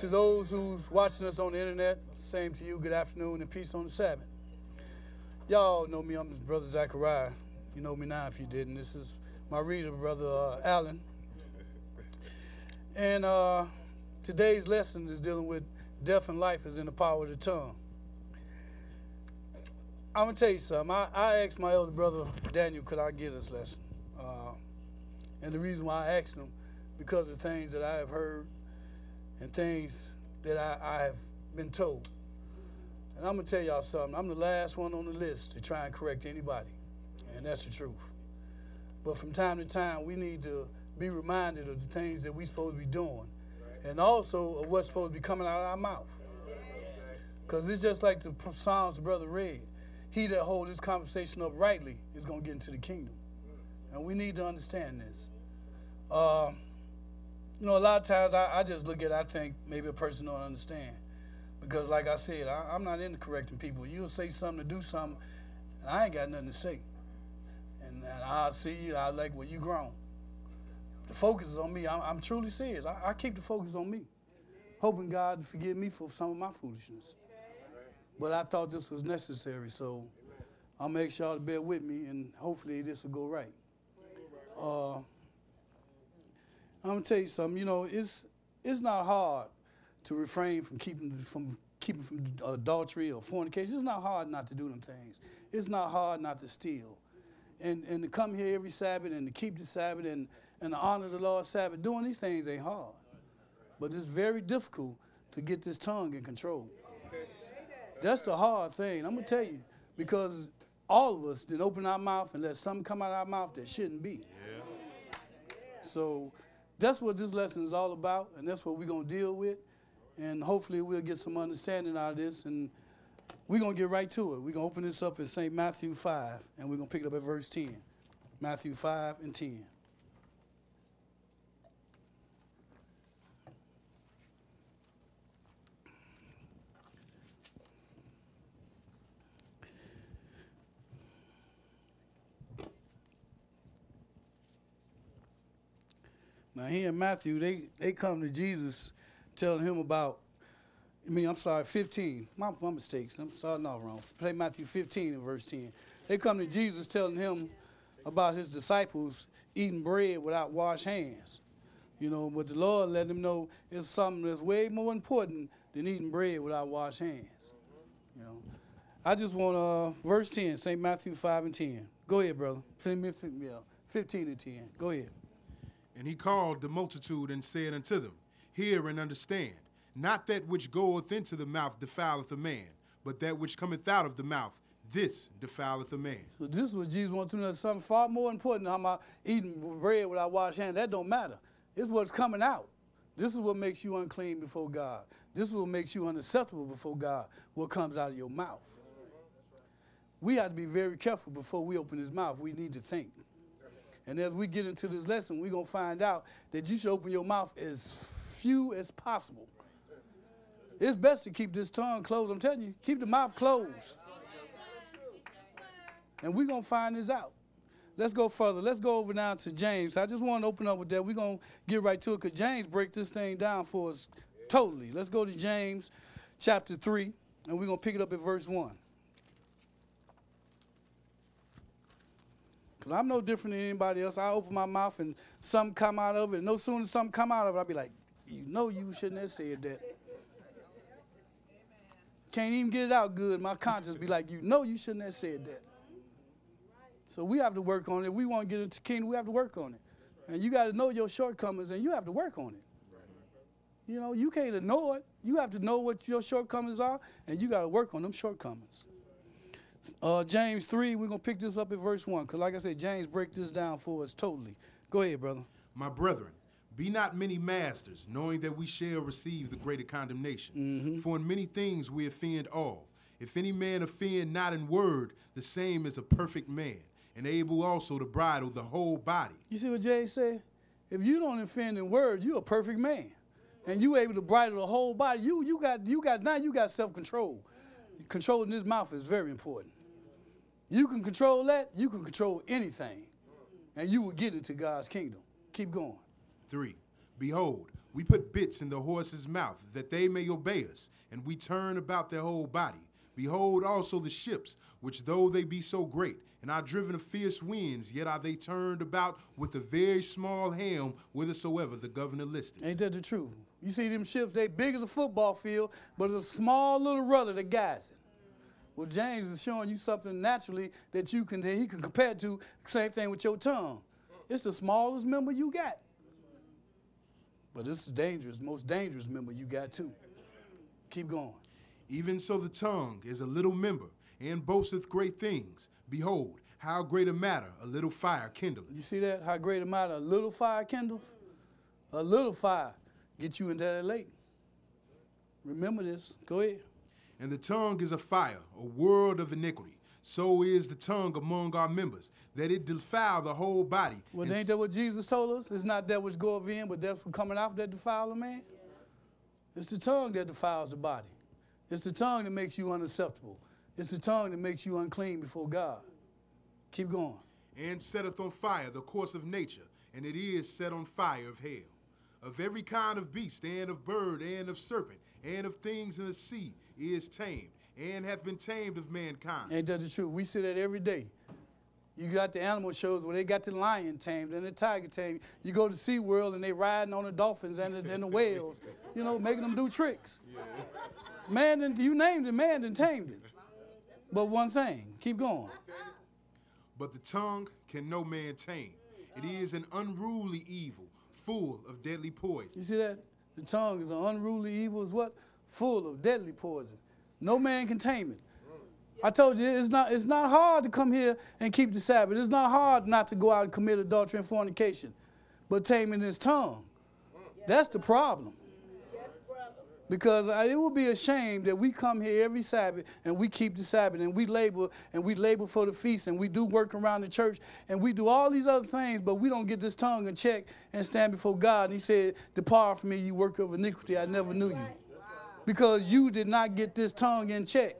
to those who's watching us on the internet, same to you, good afternoon and peace on the Sabbath. Y'all know me, I'm Brother Zechariah. You know me now if you didn't. This is my reader, Brother uh, Allen. And uh, today's lesson is dealing with death and life is in the power of the tongue. I'm going to tell you something. I, I asked my elder brother, Daniel, could I give this lesson? Uh, and the reason why I asked him, because of things that I have heard and things that I, I have been told. And I'm going to tell y'all something. I'm the last one on the list to try and correct anybody. And that's the truth. But from time to time, we need to be reminded of the things that we're supposed to be doing. And also of what's supposed to be coming out of our mouth. Because it's just like the Psalms brother read. He that holds this conversation up rightly is going to get into the kingdom. And we need to understand this. Uh, you know, a lot of times I, I just look at it, I think maybe a person don't understand. Because, like I said, I, am not into correcting people. You'll say something to do something, and I ain't got nothing to say. And, and I'll see you, I like, well, you grown. The focus is on me. I'm, I'm truly serious. I, I, keep the focus on me, hoping God forgive me for some of my foolishness. But I thought this was necessary, so I'll make sure to bear with me, and hopefully this will go right. Uh, I'm gonna tell you something. You know, it's it's not hard to refrain from keeping from keeping from adultery or fornication. It's not hard not to do them things. It's not hard not to steal. And, and to come here every Sabbath and to keep the Sabbath and, and to honor the Lord's Sabbath, doing these things ain't hard. But it's very difficult to get this tongue in control. That's the hard thing. I'm going to tell you, because all of us didn't open our mouth and let something come out of our mouth that shouldn't be. Yeah. So that's what this lesson is all about, and that's what we're going to deal with and hopefully we'll get some understanding out of this. And we're going to get right to it. We're going to open this up in St. Matthew 5, and we're going to pick it up at verse 10. Matthew 5 and 10. Now here in Matthew, they, they come to Jesus telling him about, I mean, I'm sorry, 15. My, my mistakes. I'm starting off wrong. Play Matthew 15 and verse 10. They come to Jesus telling him about his disciples eating bread without washed hands. You know, but the Lord let them know it's something that's way more important than eating bread without washed hands. You know, I just want uh, verse 10, St. Matthew 5 and 10. Go ahead, brother. 15 and 10. Go ahead. And he called the multitude and said unto them, hear and understand. Not that which goeth into the mouth defileth a man, but that which cometh out of the mouth, this defileth a man. So this is what Jesus wants to know. Something far more important than how about eating bread without wash hands. That don't matter. It's what's coming out. This is what makes you unclean before God. This is what makes you unacceptable before God, what comes out of your mouth. We have to be very careful before we open his mouth. We need to think. And as we get into this lesson, we're going to find out that you should open your mouth as few as possible. It's best to keep this tongue closed. I'm telling you, keep the mouth closed. And we're going to find this out. Let's go further. Let's go over now to James. I just want to open up with that. We're going to get right to it because James break this thing down for us totally. Let's go to James chapter 3, and we're going to pick it up at verse 1. Because I'm no different than anybody else. I open my mouth and something come out of it. No sooner something come out of it, I'll be like, you know you shouldn't have said that. Can't even get it out good. My conscience be like, you know you shouldn't have said that. So we have to work on it. we want to get into kingdom, we have to work on it. And you got to know your shortcomings and you have to work on it. You know, you can't ignore it. You have to know what your shortcomings are and you got to work on them shortcomings. Uh, James 3, we're going to pick this up at verse 1 because, like I said, James break this down for us totally. Go ahead, brother. My brethren, be not many masters, knowing that we shall receive the greater condemnation. Mm -hmm. For in many things we offend all. If any man offend not in word, the same is a perfect man, and able also to bridle the whole body. You see what James said? If you don't offend in word, you're a perfect man. And you able to bridle the whole body. You you got you got now you got self-control. Controlling his mouth is very important. You can control that, you can control anything. And you will get into God's kingdom. Keep going. 3. Behold, we put bits in the horse's mouth, that they may obey us, and we turn about their whole body. Behold also the ships, which though they be so great, and are driven of fierce winds, yet are they turned about with a very small helm, whithersoever the governor listeth. Ain't that the truth? You see them ships, they big as a football field, but it's a small little rudder that guides it. Well, James is showing you something naturally that you can that he can compare to. Same thing with your tongue. It's the smallest member you got. But it's the dangerous, most dangerous member you got too. Keep going. Even so the tongue is a little member, and boasteth great things. Behold, how great a matter a little fire kindleth. You see that? How great a matter a little fire kindles? A little fire get you into that lake. Remember this. Go ahead. And the tongue is a fire, a world of iniquity. So is the tongue among our members, that it defile the whole body. Well, ain't that what Jesus told us? It's not that which goeth in, but that's what coming out that defile a man. It's the tongue that defiles the body. It's the tongue that makes you unacceptable. It's the tongue that makes you unclean before God. Keep going. and setteth on fire the course of nature, and it is set on fire of hell. Of every kind of beast, and of bird, and of serpent, and of things in the sea is tamed, and hath been tamed of mankind. Ain't that the truth? We see that every day. You got the animal shows where they got the lion tamed and the tiger tamed. You go to SeaWorld and they riding on the dolphins and the, and the whales, you know, making them do tricks. Man, done, you named it, man done tamed it. But one thing, keep going. But the tongue can no man tame. It mm. is an unruly evil, full of deadly poison. You see that? The tongue is an unruly evil, is what? Full of deadly poison. No man can tame it. Mm. I told you it's not it's not hard to come here and keep the Sabbath. It's not hard not to go out and commit adultery and fornication. But taming his tongue. Mm. That's the problem. Because it would be a shame that we come here every Sabbath and we keep the Sabbath and we labor and we labor for the feast and we do work around the church and we do all these other things, but we don't get this tongue in check and stand before God. And He said, Depart from me, you worker of iniquity. I never knew you. Because you did not get this tongue in check.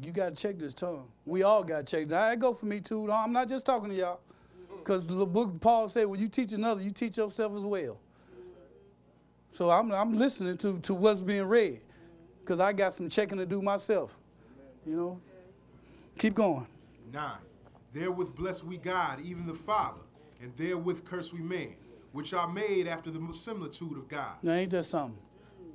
You got to check this tongue. We all got to check. That go for me too. I'm not just talking to y'all. Because the book Paul said, when you teach another, you teach yourself as well. So I'm, I'm listening to, to what's being read. Because I got some checking to do myself. You know? Keep going. 9. Therewith bless we God, even the Father, and therewith curse we man, which are made after the similitude of God. Now, ain't that something?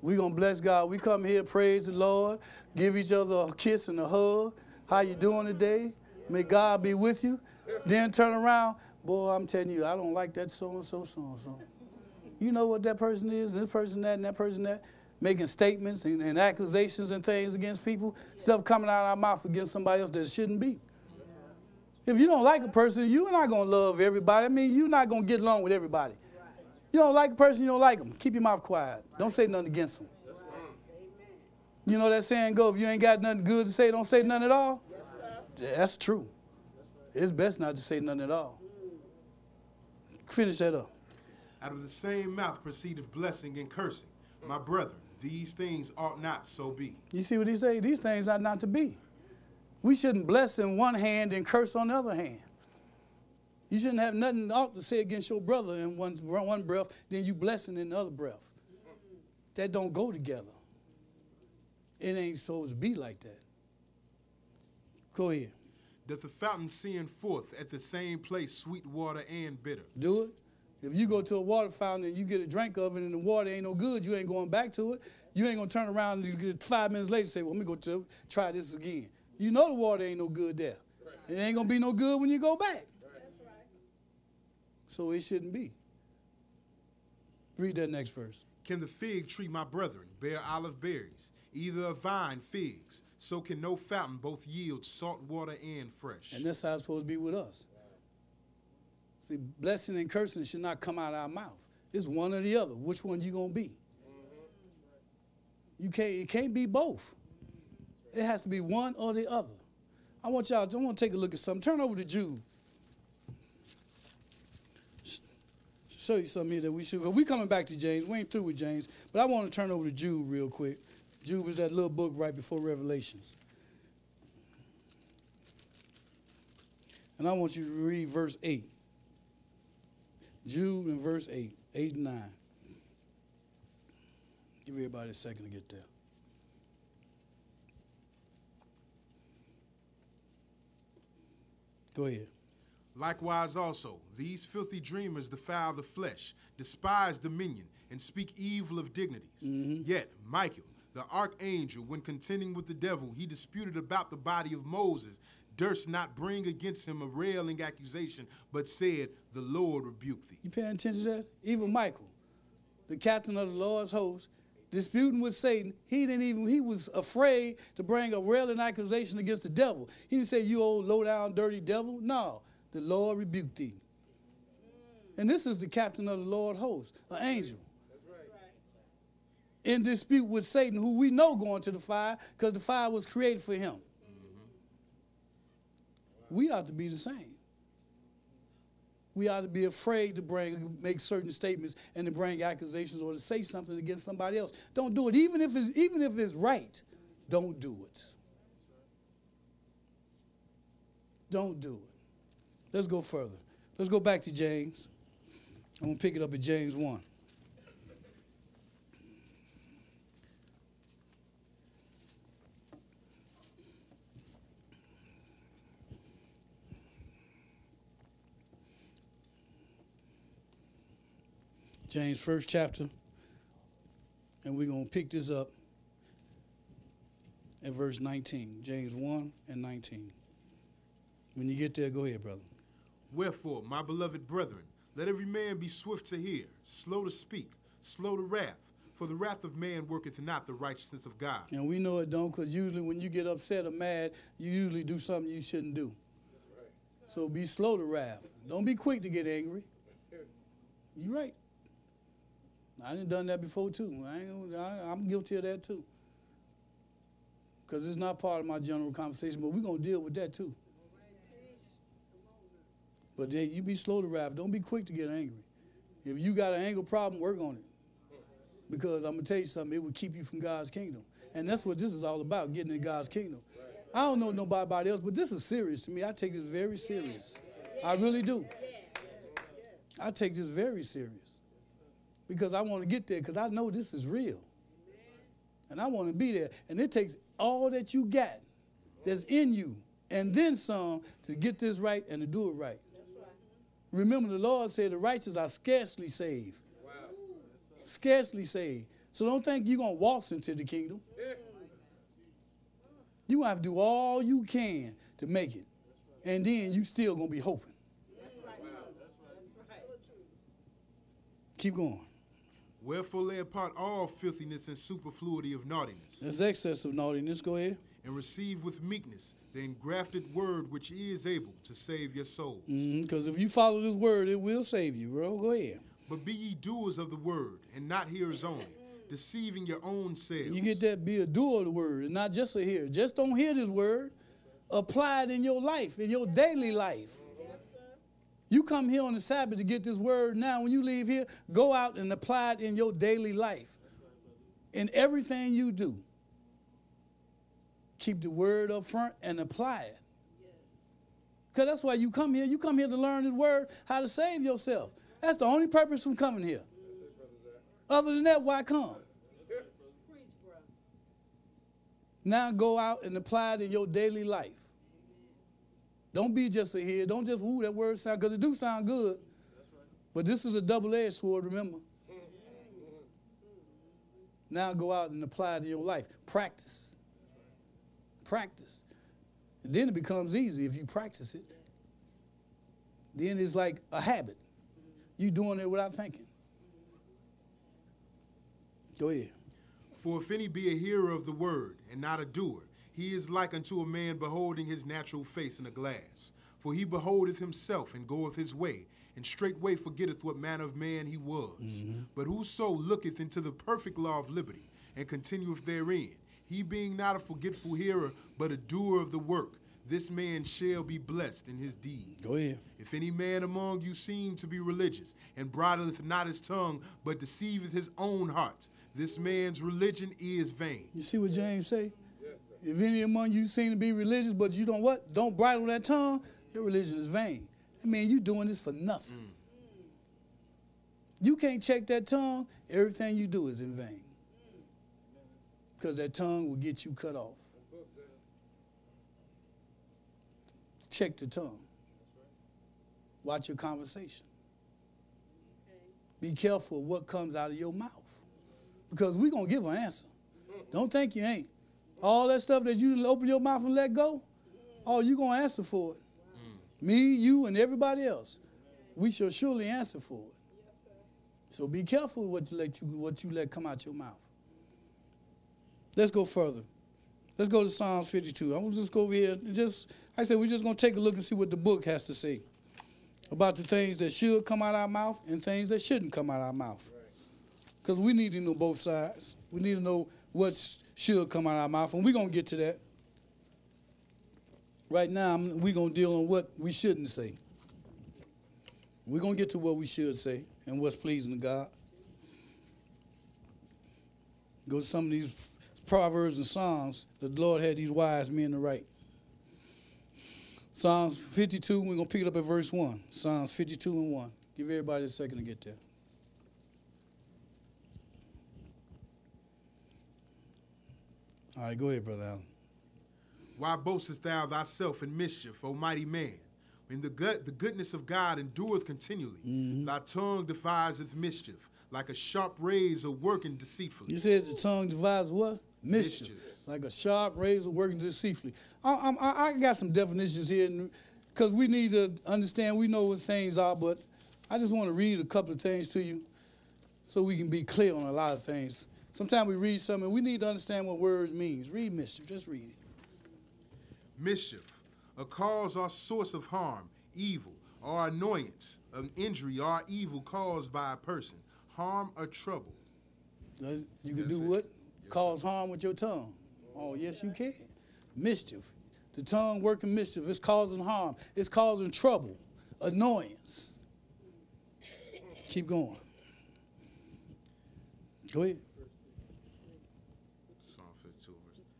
we going to bless God. We come here, praise the Lord, give each other a kiss and a hug. How you doing today? May God be with you. Then turn around. Boy, I'm telling you, I don't like that so-and-so, so-and-so. You know what that person is, and this person that, and that person that. Making statements and, and accusations and things against people. Stuff coming out of our mouth against somebody else that shouldn't be. If you don't like a person, you're not going to love everybody. I mean, you're not going to get along with everybody. You don't like a person, you don't like them. Keep your mouth quiet. Don't say nothing against them. You know that saying go, if you ain't got nothing good to say, don't say nothing at all? That's true. It's best not to say nothing at all. Finish that up. Out of the same mouth proceedeth blessing and cursing. My brethren, these things ought not so be. You see what he say? These things ought not to be. We shouldn't bless in one hand and curse on the other hand. You shouldn't have nothing ought to say against your brother in one, one breath, then you blessing in the other breath. That don't go together. It ain't supposed to be like that. Go ahead. Doth the fountain send forth at the same place sweet water and bitter? Do it. If you go to a water fountain and you get a drink of it and the water ain't no good, you ain't going back to it. You ain't gonna turn around and you get five minutes later say, well, let me go to try this again. You know the water ain't no good there. It ain't gonna be no good when you go back. Right. So it shouldn't be. Read that next verse. Can the fig tree, my brethren, bear olive berries, either a vine figs? So can no fountain both yield salt water and fresh. And that's how it's supposed to be with us. See, blessing and cursing should not come out of our mouth. It's one or the other. Which one you gonna be? You can't. It can't be both. It has to be one or the other. I want y'all. I want to take a look at something. Turn over to Jude. Sh- Show you something here that we should. We coming back to James. We ain't through with James, but I want to turn over to Jude real quick. Jude was that little book right before Revelations. And I want you to read verse 8. Jude in verse 8, 8 and 9. Give everybody a second to get there. Go ahead. Likewise, also, these filthy dreamers defile the flesh, despise dominion, and speak evil of dignities. Mm-hmm. Yet, Michael, the archangel, when contending with the devil, he disputed about the body of Moses, durst not bring against him a railing accusation, but said, The Lord rebuke thee. You paying attention to that? Even Michael, the captain of the Lord's host, disputing with Satan, he didn't even, he was afraid to bring a railing accusation against the devil. He didn't say, You old low down dirty devil. No, the Lord rebuked thee. And this is the captain of the Lord's host, an angel. In dispute with Satan, who we know going to the fire, because the fire was created for him. Mm-hmm. We ought to be the same we ought to be afraid to bring make certain statements and to bring accusations or to say something against somebody else. Don't do it, even if it's even if it's right. Don't do it. Don't do it. Let's go further. Let's go back to James. I'm gonna pick it up at James one. James first chapter, and we're gonna pick this up at verse 19. James 1 and 19. When you get there, go ahead, brother. Wherefore, my beloved brethren, let every man be swift to hear, slow to speak, slow to wrath, for the wrath of man worketh not the righteousness of God. And we know it don't, because usually when you get upset or mad, you usually do something you shouldn't do. So be slow to wrath. Don't be quick to get angry. You're right. I done done that before too. I I, I'm guilty of that too. Because it's not part of my general conversation, but we're going to deal with that too. But then you be slow to wrath. Don't be quick to get angry. If you got an anger problem, work on it. Because I'm going to tell you something, it will keep you from God's kingdom. And that's what this is all about, getting in God's kingdom. I don't know nobody else, but this is serious to me. I take this very serious. I really do. I take this very serious because I want to get there because I know this is real. And I want to be there. And it takes all that you got that's in you and then some to get this right and to do it right. Remember, the Lord said the righteous are scarcely saved. Scarcely saved. So don't think you're going to waltz into the kingdom. To have to do all you can to make it. And then you still going to be hoping. Keep going. Wherefore lay apart all filthiness and superfluity of naughtiness, There's excess of naughtiness. Go ahead. and receive with meekness the engrafted word which is able to save your souls. Mm-hmm. Because if you follow this word, it will save you, bro. Go ahead. But be ye doers of the word, and not hearers only, deceiving your own selves. You get that, be a doer of the word, and not just a hearer. Just don't hear this word. Apply it in your life, in your daily life. You come here on the Sabbath to get this word. Now, when you leave here, go out and apply it in your daily life. In everything you do, keep the word up front and apply it. Because that's why you come here. You come here to learn this word, how to save yourself. That's the only purpose from coming here. Other than that, why come? Now go out and apply it in your daily life. Don't be just a hear. Don't just, ooh, that word sound, because it do sound good. But this is a double-edged sword, remember. Now go out and apply it in your life. Practice. Practice. And then it becomes easy if you practice it. Then it's like a habit. You doing it without thinking. Go ahead. For if any be a hearer of the word, and not a doer, he is like unto a man beholding his natural face in a glass. For he beholdeth himself, and goeth his way, and straightway forgetteth what manner of man he was. Mm-hmm. But whoso looketh into the perfect law of liberty, and continueth therein, he being not a forgetful hearer, but a doer of the work, this man shall be blessed in his deed. Go ahead. If any man among you seem to be religious, and bridleth not his tongue, but deceiveth his own heart, this man's religion is vain. You see what James say? If any among you seem to be religious, but you don't what? Don't bridle that tongue, your religion is vain. I mean, you doing this for nothing. You can't check that tongue, everything you do is in vain. Because that tongue will get you cut off. Check the tongue. Watch your conversation. Be careful what comes out of your mouth. Because we're going to give an answer. Don't think you ain't. All that stuff that you open your mouth and let go, oh, you're going to answer for it. Mm. Me, you, and everybody else. We shall surely answer for it. So be careful what you let you what you let come out your mouth. Let's go further. Let's go to Psalms 52. I'm gonna just go over here and just I said we're just gonna take a look and see what the book has to say about the things that should come out our mouth and things that shouldn't come out our mouth. Because we need to know both sides. We need to know what should come out of our mouth, and we're gonna get to that. Right now, we're gonna deal on what we shouldn't say. We're gonna get to what we should say and what's pleasing to God. Go to some of these proverbs and psalms. The Lord had these wise men to write. Psalms 52, we're going to pick it up at verse 1. Psalms 52 and 1. Give everybody a second to get there. All right, go ahead, Brother Allen. Why boastest thou thyself in mischief, O mighty man? When the, good, the goodness of God endureth continually, mm-hmm. thy tongue deviseth mischief, like a sharp razor working deceitfully. You said the tongue devises what? Mischief. mischief. Like a sharp razor working deceitfully. I, I, I got some definitions here because we need to understand, we know what things are, but I just want to read a couple of things to you so we can be clear on a lot of things. Sometimes we read something, we need to understand what words means. Read mischief, just read it. Mischief, a cause or source of harm, evil, or annoyance, an injury or evil caused by a person, harm or trouble. Uh, you can yes, do what? Yes, Cause sir. harm with your tongue. Oh, yes, you can. Mischief. The tongue working mischief. It's causing harm. It's causing trouble, annoyance. Keep going. Go ahead.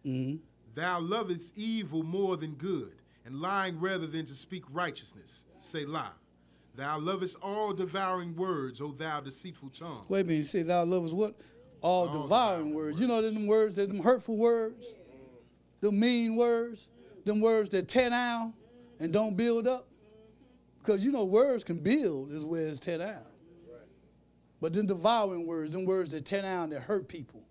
Mm-hmm. Thou lovest evil more than good, and lying rather than to speak righteousness. Selah. Thou lovest all devouring words, O thou deceitful tongue. Wait a minute, you say thou lovest what? All, all devouring, devouring words. words. You know them words, them hurtful words, them mean words, them words that tear down and don't build up. Because you know words can build as well as tear down. But then devouring words, them words that tear down, that hurt people.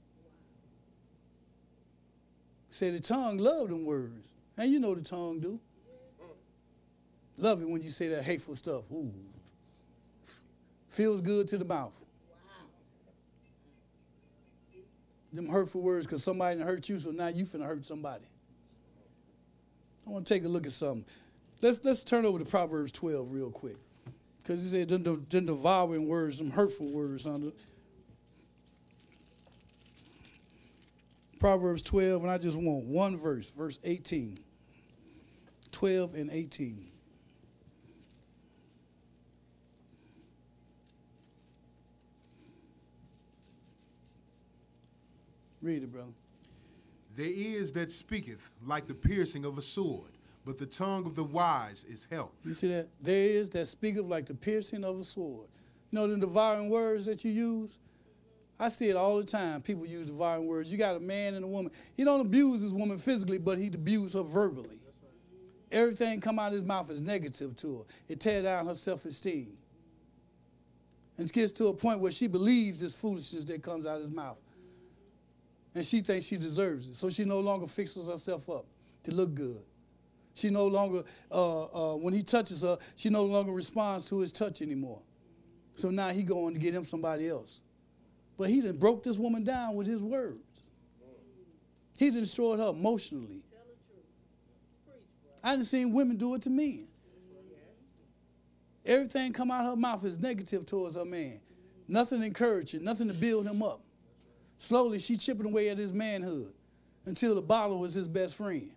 Say the tongue love them words. And you know the tongue do. Love it when you say that hateful stuff. Ooh. Feels good to the mouth. Them hurtful words because somebody hurt you, so now you finna hurt somebody. I want to take a look at something. Let's let's turn over to Proverbs 12 real quick. Because he said, then, then devouring words, some hurtful words. Under, Proverbs 12, and I just want one verse, verse 18. 12 and 18. Read it, brother. There is that speaketh like the piercing of a sword, but the tongue of the wise is health. You see that? There is that speaketh like the piercing of a sword. You know the devouring words that you use? I see it all the time. People use devouring words. You got a man and a woman. He don't abuse his woman physically, but he abuse her verbally. Everything come out of his mouth is negative to her. It tears down her self-esteem. And it gets to a point where she believes this foolishness that comes out of his mouth. And she thinks she deserves it. So she no longer fixes herself up to look good. She no longer, uh, uh, when he touches her, she no longer responds to his touch anymore. So now he going to get him somebody else. But he done broke this woman down with his words. He destroyed her emotionally. I didn't seen women do it to men. Everything come out of her mouth is negative towards her man. Nothing encouraging, nothing to build him up. Slowly, she chipping away at his manhood until the bottle was his best friend.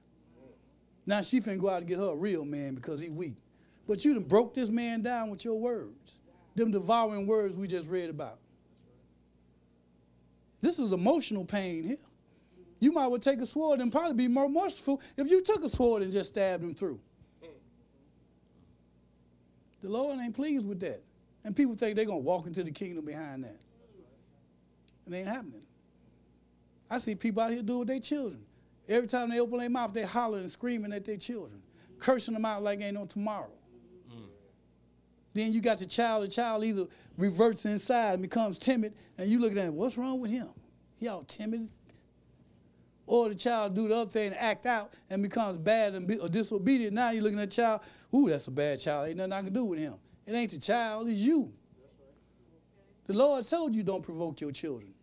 Now she finna go out and get her a real man because he weak. But you done broke this man down with your words. Them devouring words we just read about. This is emotional pain here. You might well take a sword and probably be more merciful if you took a sword and just stabbed him through. The Lord ain't pleased with that. And people think they're going to walk into the kingdom behind that. It ain't happening. I see people out here do it with their children. Every time they open their mouth, they hollering and screaming at their children, cursing them out like ain't no tomorrow. Then you got the child, the child either reverts inside and becomes timid, and you look at him, what's wrong with him? He all timid. Or the child do the other thing and act out and becomes bad and be, disobedient. Now you're looking at the child, ooh, that's a bad child. Ain't nothing I can do with him. It ain't the child, it's you. The Lord told you don't provoke your children.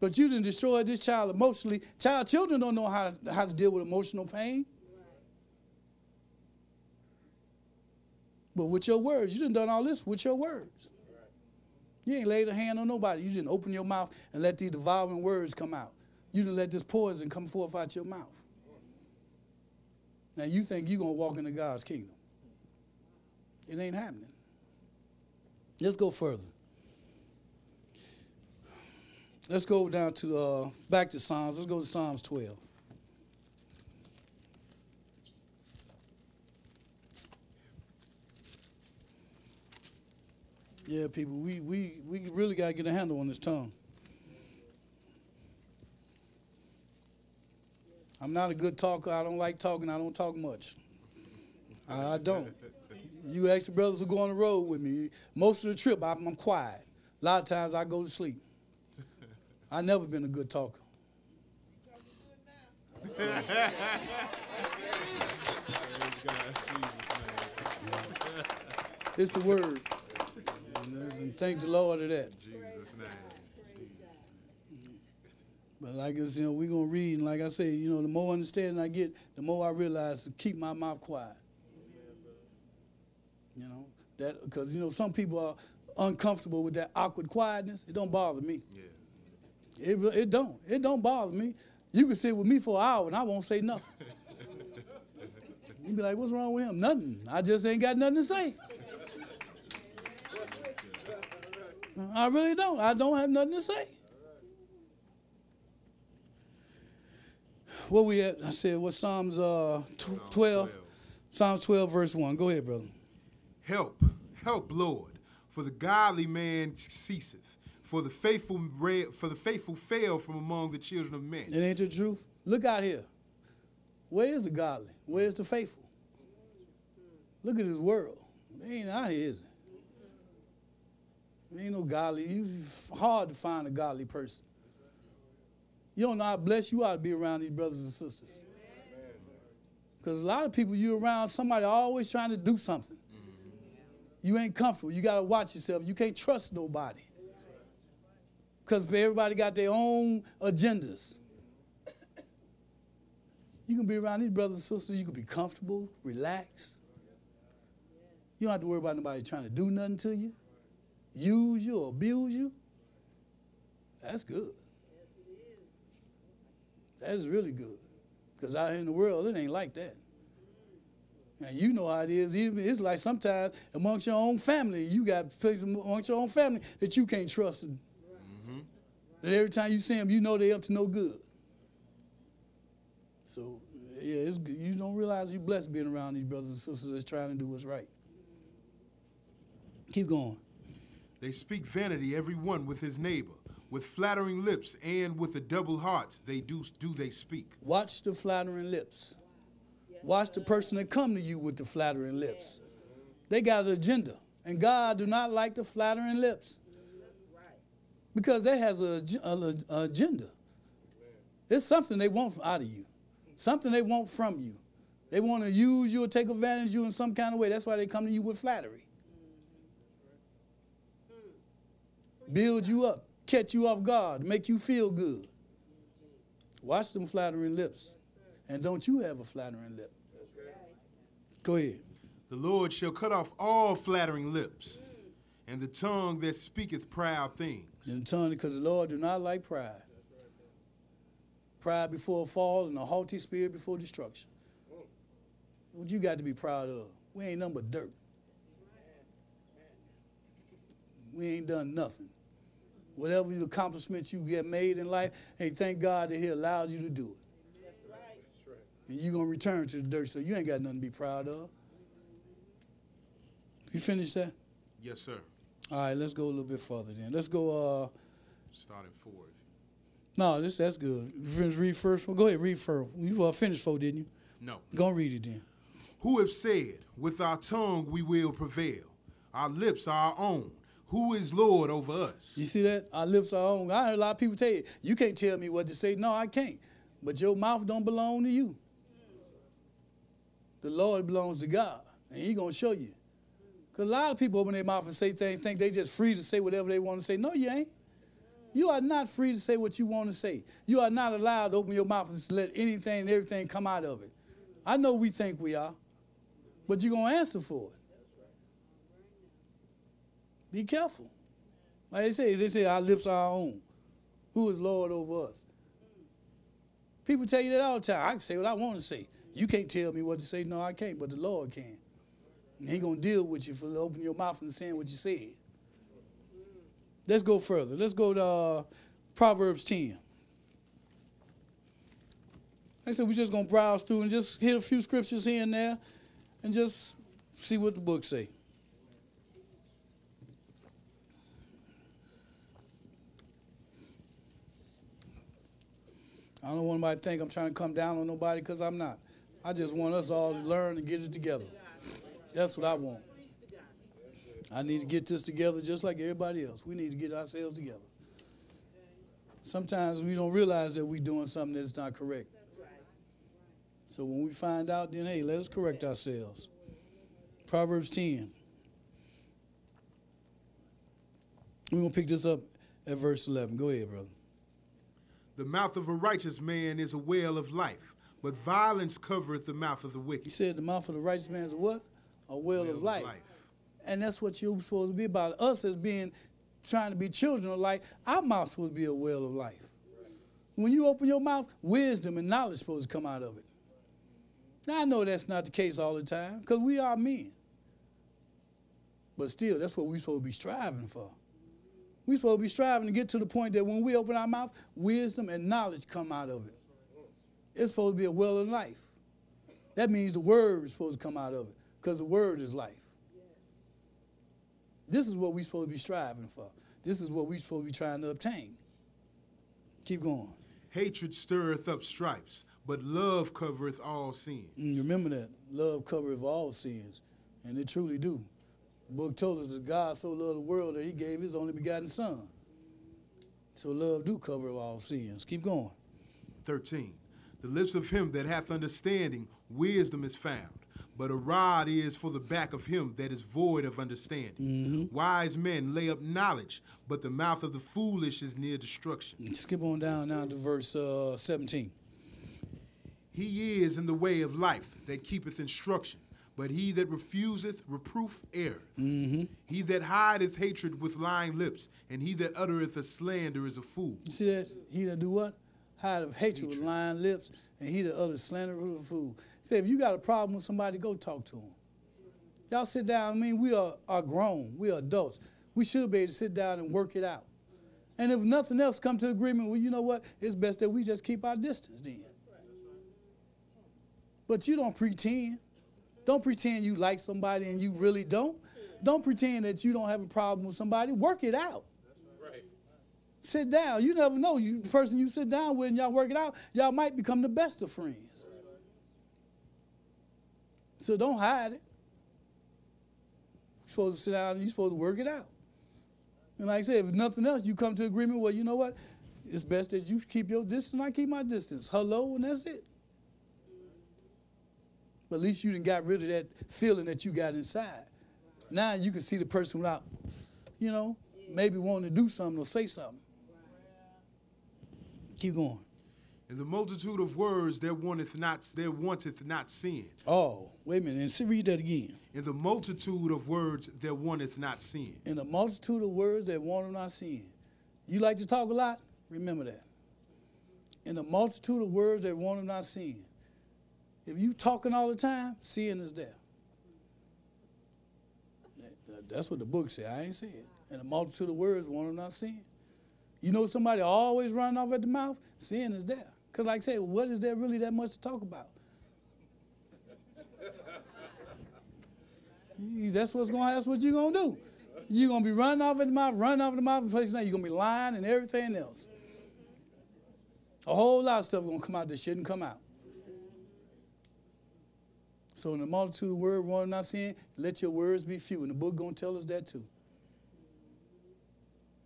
But you didn't destroy this child emotionally. Child children don't know how, how to deal with emotional pain. But with your words, you done done all this with your words. You ain't laid a hand on nobody. You didn't open your mouth and let these devouring words come out. You didn't let this poison come forth out of your mouth. Now you think you're to walk into God's kingdom. It ain't happening. Let's go further. Let's go down to uh, back to Psalms. Let's go to Psalms 12. Yeah, people, we we we really gotta get a handle on this tongue. I'm not a good talker. I don't like talking. I don't talk much. I, I don't. You ask the brothers who go on the road with me. Most of the trip, I'm, I'm quiet. A lot of times I go to sleep. I never been a good talker. it's the word. And thank the Lord of that. But like I said, you know, we're gonna read, and like I said, you know, the more understanding I get, the more I realize to keep my mouth quiet. You know, that because you know some people are uncomfortable with that awkward quietness. It don't bother me. Yeah. It, it don't. It don't bother me. You can sit with me for an hour and I won't say nothing. You'd be like, what's wrong with him? Nothing. I just ain't got nothing to say. I really don't. I don't have nothing to say. What we at? I said, what Psalms uh, 12? Psalms 12, verse 1. Go ahead, brother. Help, help, Lord, for the godly man ceaseth for the faithful for the faithful fail from among the children of men. It ain't the truth. Look out here. Where is the godly? Where is the faithful? Look at this world. It ain't out here, is it? Ain't no godly. It's hard to find a godly person. You don't know how blessed you are to be around these brothers and sisters. Because a lot of people you around, somebody always trying to do something. You ain't comfortable. You got to watch yourself. You can't trust nobody because everybody got their own agendas. You can be around these brothers and sisters, you can be comfortable, relaxed. You don't have to worry about nobody trying to do nothing to you, use you, or abuse you. That's good. That is really good. Because out here in the world, it ain't like that. And you know how it is. It's like sometimes amongst your own family, you got places amongst your own family that you can't trust that mm-hmm. every time you see them, you know they're up to no good. So, yeah, it's good. you don't realize you're blessed being around these brothers and sisters that's trying to do what's right. Keep going. They speak vanity, every one with his neighbor. With flattering lips and with a double heart, they do do they speak. Watch the flattering lips. Watch the person that come to you with the flattering lips. They got an agenda, and God do not like the flattering lips because that has a, a, a agenda. It's something they want out of you, something they want from you. They want to use you or take advantage of you in some kind of way. That's why they come to you with flattery. Build you up, catch you off guard, make you feel good. Watch them flattering lips. And don't you have a flattering lip. Go ahead. The Lord shall cut off all flattering lips and the tongue that speaketh proud things. And the tongue, because the Lord do not like pride. Pride before a fall and a haughty spirit before destruction. What you got to be proud of? We ain't nothing but dirt. We ain't done nothing. Whatever the accomplishments you get made in life, hey, thank God that He allows you to do it. That's right. And you're going to return to the dirt, so you ain't got nothing to be proud of. You finished that? Yes, sir. All right, let's go a little bit further then. Let's go. uh Starting forward. No, this that's good. Finish read first. Well, go ahead, read first. You uh, finished four, didn't you? No. Go read it then. Who have said, With our tongue we will prevail, our lips are our own. Who is Lord over us? You see that? Our lips are on. I heard a lot of people tell you, you can't tell me what to say. No, I can't. But your mouth don't belong to you. The Lord belongs to God, and He gonna show you. Cause a lot of people open their mouth and say things, think they just free to say whatever they want to say. No, you ain't. You are not free to say what you want to say. You are not allowed to open your mouth and let anything and everything come out of it. I know we think we are, but you're gonna answer for it. Be careful. Like they say, they say our lips are our own. Who is Lord over us? People tell you that all the time. I can say what I want to say. You can't tell me what to say. No, I can't, but the Lord can. And he gonna deal with you for opening your mouth and saying what you said. Let's go further. Let's go to uh, Proverbs 10. Like I said, we're just gonna browse through and just hit a few scriptures here and there and just see what the book say. I don't want anybody to think I'm trying to come down on nobody because I'm not. I just want us all to learn and get it together. That's what I want. I need to get this together just like everybody else. We need to get ourselves together. Sometimes we don't realize that we're doing something that's not correct. So when we find out, then hey, let us correct ourselves. Proverbs 10. We're going to pick this up at verse 11. Go ahead, brother. The mouth of a righteous man is a well of life, but violence covereth the mouth of the wicked. He said the mouth of the righteous man is a what? A well, Well of life. And that's what you're supposed to be about. Us as being trying to be children of light, our mouth's supposed to be a well of life. When you open your mouth, wisdom and knowledge supposed to come out of it. Now I know that's not the case all the time, because we are men. But still, that's what we're supposed to be striving for. We're supposed to be striving to get to the point that when we open our mouth, wisdom and knowledge come out of it. It's supposed to be a well of life. That means the word is supposed to come out of it, because the word is life. This is what we're supposed to be striving for. This is what we're supposed to be trying to obtain. Keep going. Hatred stirreth up stripes, but love covereth all sins. And remember that love covereth all sins, and it truly do. Book told us that God so loved the world that He gave His only begotten Son. So love do cover all sins. Keep going. 13. The lips of him that hath understanding, wisdom is found. But a rod is for the back of him that is void of understanding. Wise men lay up knowledge, but the mouth of the foolish is near destruction. Skip on down now to verse uh, 17. He is in the way of life that keepeth instruction, but he that refuseth reproof erreth. Mm-hmm. He that hideth hatred with lying lips, and he that uttereth a slander is a fool. You see that? He that do what? Hide of hatred with lying lips, and he that utters slander with a fool. Say, if you got a problem with somebody, go talk to him. Y'all sit down. I mean, we are, are grown. We are adults. We should be able to sit down and work it out. And if nothing else, come to agreement, well, you know what? It's best that we just keep our distance then. But you don't pretend. Don't pretend you like somebody and you really don't. Don't pretend that you don't have a problem with somebody. Work it out. Right. Sit down. You never know. You the person you sit down with and y'all work it out, y'all might become the best of friends. So don't hide it. You're supposed to sit down and you're supposed to work it out. And like I said, if nothing else, you come to agreement, well, you know what? It's best that you keep your distance, I keep my distance. Hello, and that's it. But at least you didn't got rid of that feeling that you got inside. Now you can see the person without, you know, maybe wanting to do something or say something. Keep going. In the multitude of words there wanteth not there wanteth not sin. Oh, wait a minute. And see, read that again. In the multitude of words there wanteth not sin. In the multitude of words that want not sin. You like to talk a lot? Remember that. In the multitude of words that want not sin. If you talking all the time, sin is there. That's what the book said. I ain't say it. In the multitude of words, one of want not sin. You know somebody always running off at the mouth? Sin is there. Because like I said, what is there really that much to talk about? That's what's going. That's what you're gonna do. You're gonna be running off at the mouth, running off at the mouth, and place now you're gonna be lying and everything else. A whole lot of stuff gonna come out that shouldn't come out. So in the multitude of words, one not saying, let your words be few. And the book gonna tell us that too.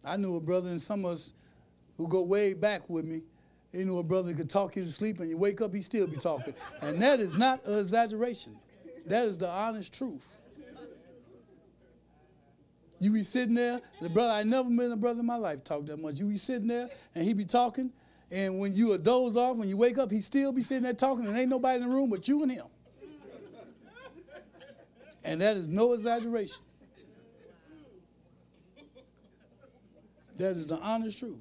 I knew a brother and some of us who go way back with me. You knew a brother could talk you to sleep and you wake up, he still be talking. And that is not an exaggeration. That is the honest truth. You be sitting there, the brother, I never met a brother in my life talk that much. You be sitting there and he be talking, and when you a doze off, when you wake up, he still be sitting there talking, and ain't nobody in the room but you and him. And that is no exaggeration. That is the honest truth.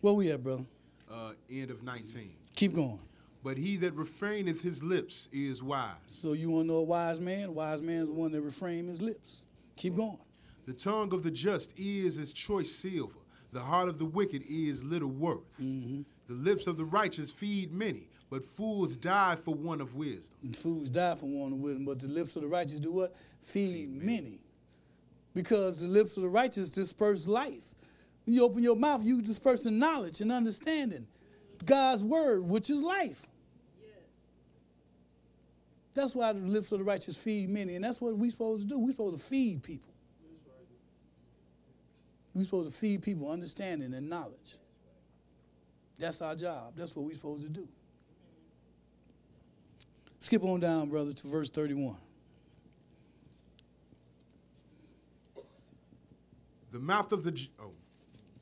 Where we at, brother? Uh, end of 19. Keep going. But he that refraineth his lips is wise. So you want to know a wise man? A wise man is one that refrain his lips. Keep going. The tongue of the just is as choice silver. The heart of the wicked is little worth. Mm-hmm. The lips of the righteous feed many, but fools die for want of wisdom. And fools die for want of wisdom, but the lips of the righteous do what? Feed many. Because the lips of the righteous disperse life. When you open your mouth, you disperse knowledge and understanding. God's word, which is life. That's why the lips of the righteous feed many, and that's what we're supposed to do. We're supposed to feed people. We're supposed to feed people understanding and knowledge. That's our job. That's what we're supposed to do. Skip on down, brother, to verse 31. The mouth of the oh,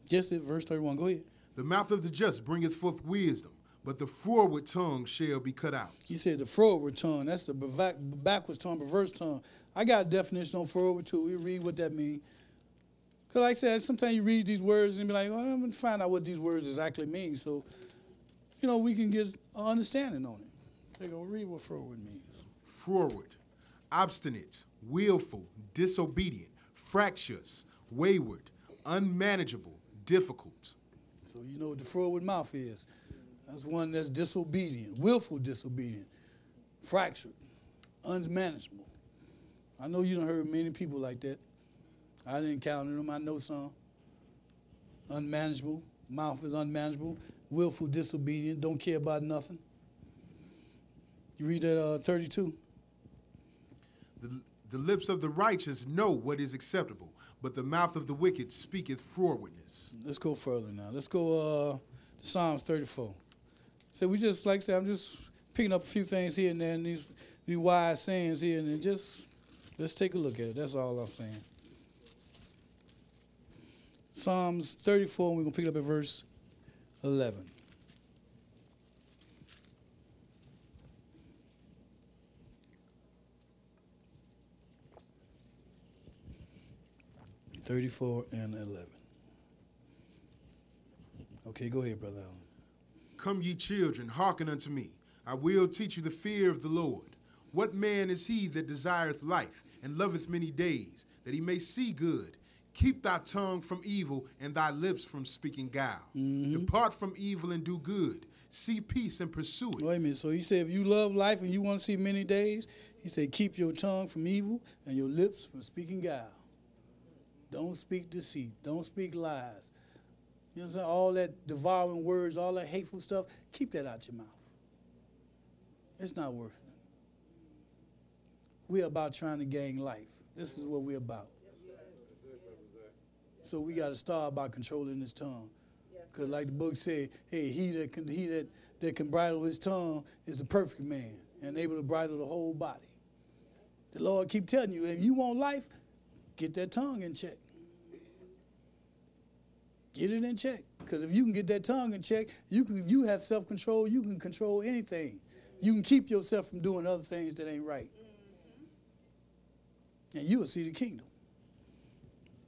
Just it, verse 31. Go ahead. the mouth of the just bringeth forth wisdom, but the forward tongue shall be cut out. He said the forward tongue. That's the back, backwards tongue, reverse tongue. I got a definition on forward too. We read what that means. Because, like I said, sometimes you read these words and be like, well, I'm going to find out what these words exactly mean. So, you know, we can get an understanding on it. They go read what forward means. Forward, obstinate, willful, disobedient, fractious, wayward, unmanageable, difficult. So, you know what the forward mouth is. That's one that's disobedient, willful disobedient, fractured, unmanageable. I know you don't heard many people like that. I didn't count them. I know some. Unmanageable. Mouth is unmanageable. Willful, disobedient. Don't care about nothing. You read that uh, 32. The, the lips of the righteous know what is acceptable, but the mouth of the wicked speaketh forwardness. Let's go further now. Let's go uh, to Psalms 34. So we just, like I said, I'm just picking up a few things here and there, and these, these wise sayings here, and then just let's take a look at it. That's all I'm saying. Psalms 34, and we're going to pick it up at verse 11. Thirty-four and eleven. Okay, go ahead, brother Allen. Come, ye children, hearken unto me. I will teach you the fear of the Lord. What man is he that desireth life and loveth many days, that he may see good? Keep thy tongue from evil and thy lips from speaking guile. Mm-hmm. Depart from evil and do good. See peace and pursue it. Wait a minute. So he said, if you love life and you want to see many days, he said, keep your tongue from evil and your lips from speaking guile. Don't speak deceit. Don't speak lies. You know what I'm saying? All that devouring words, all that hateful stuff, keep that out your mouth. It's not worth it. We're about trying to gain life. This is what we're about. So we got to start by controlling his tongue. Because like the book said, hey, he that can he that, that can bridle his tongue is the perfect man and able to bridle the whole body. The Lord keep telling you, if you want life, get that tongue in check. Get it in check. Because if you can get that tongue in check, you can you have self-control, you can control anything. You can keep yourself from doing other things that ain't right. And you will see the kingdom.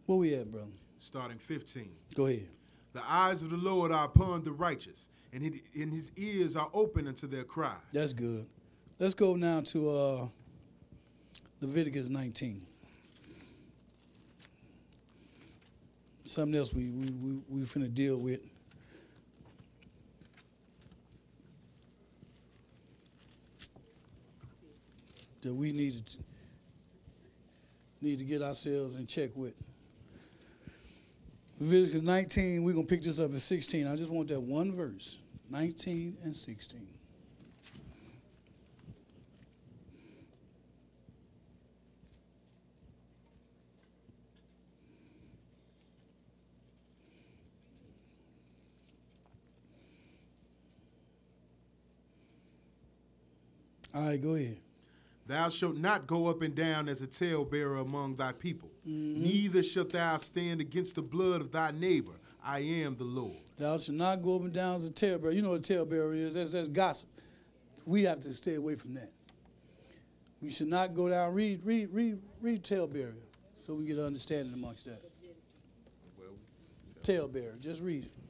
Where we at, brother? Starting 15. Go ahead. The eyes of the Lord are upon the righteous, and his, and his ears are open unto their cry. That's good. Let's go now to uh, Leviticus 19. Something else we we we we finna deal with. That we need to need to get ourselves in check with. Leviticus 19, we're to pick this up at 16. I just want that one verse 19 and 16. All right, go ahead. Thou shalt not go up and down as a talebearer among thy people, mm-hmm. neither shalt thou stand against the blood of thy neighbor. I am the Lord. Thou shalt not go up and down as a talebearer. You know what a talebearer is? That's, that's gossip. We have to stay away from that. We should not go down. Read, read, read, read talebearer, so we get an understanding amongst that. Talebearer, just read it.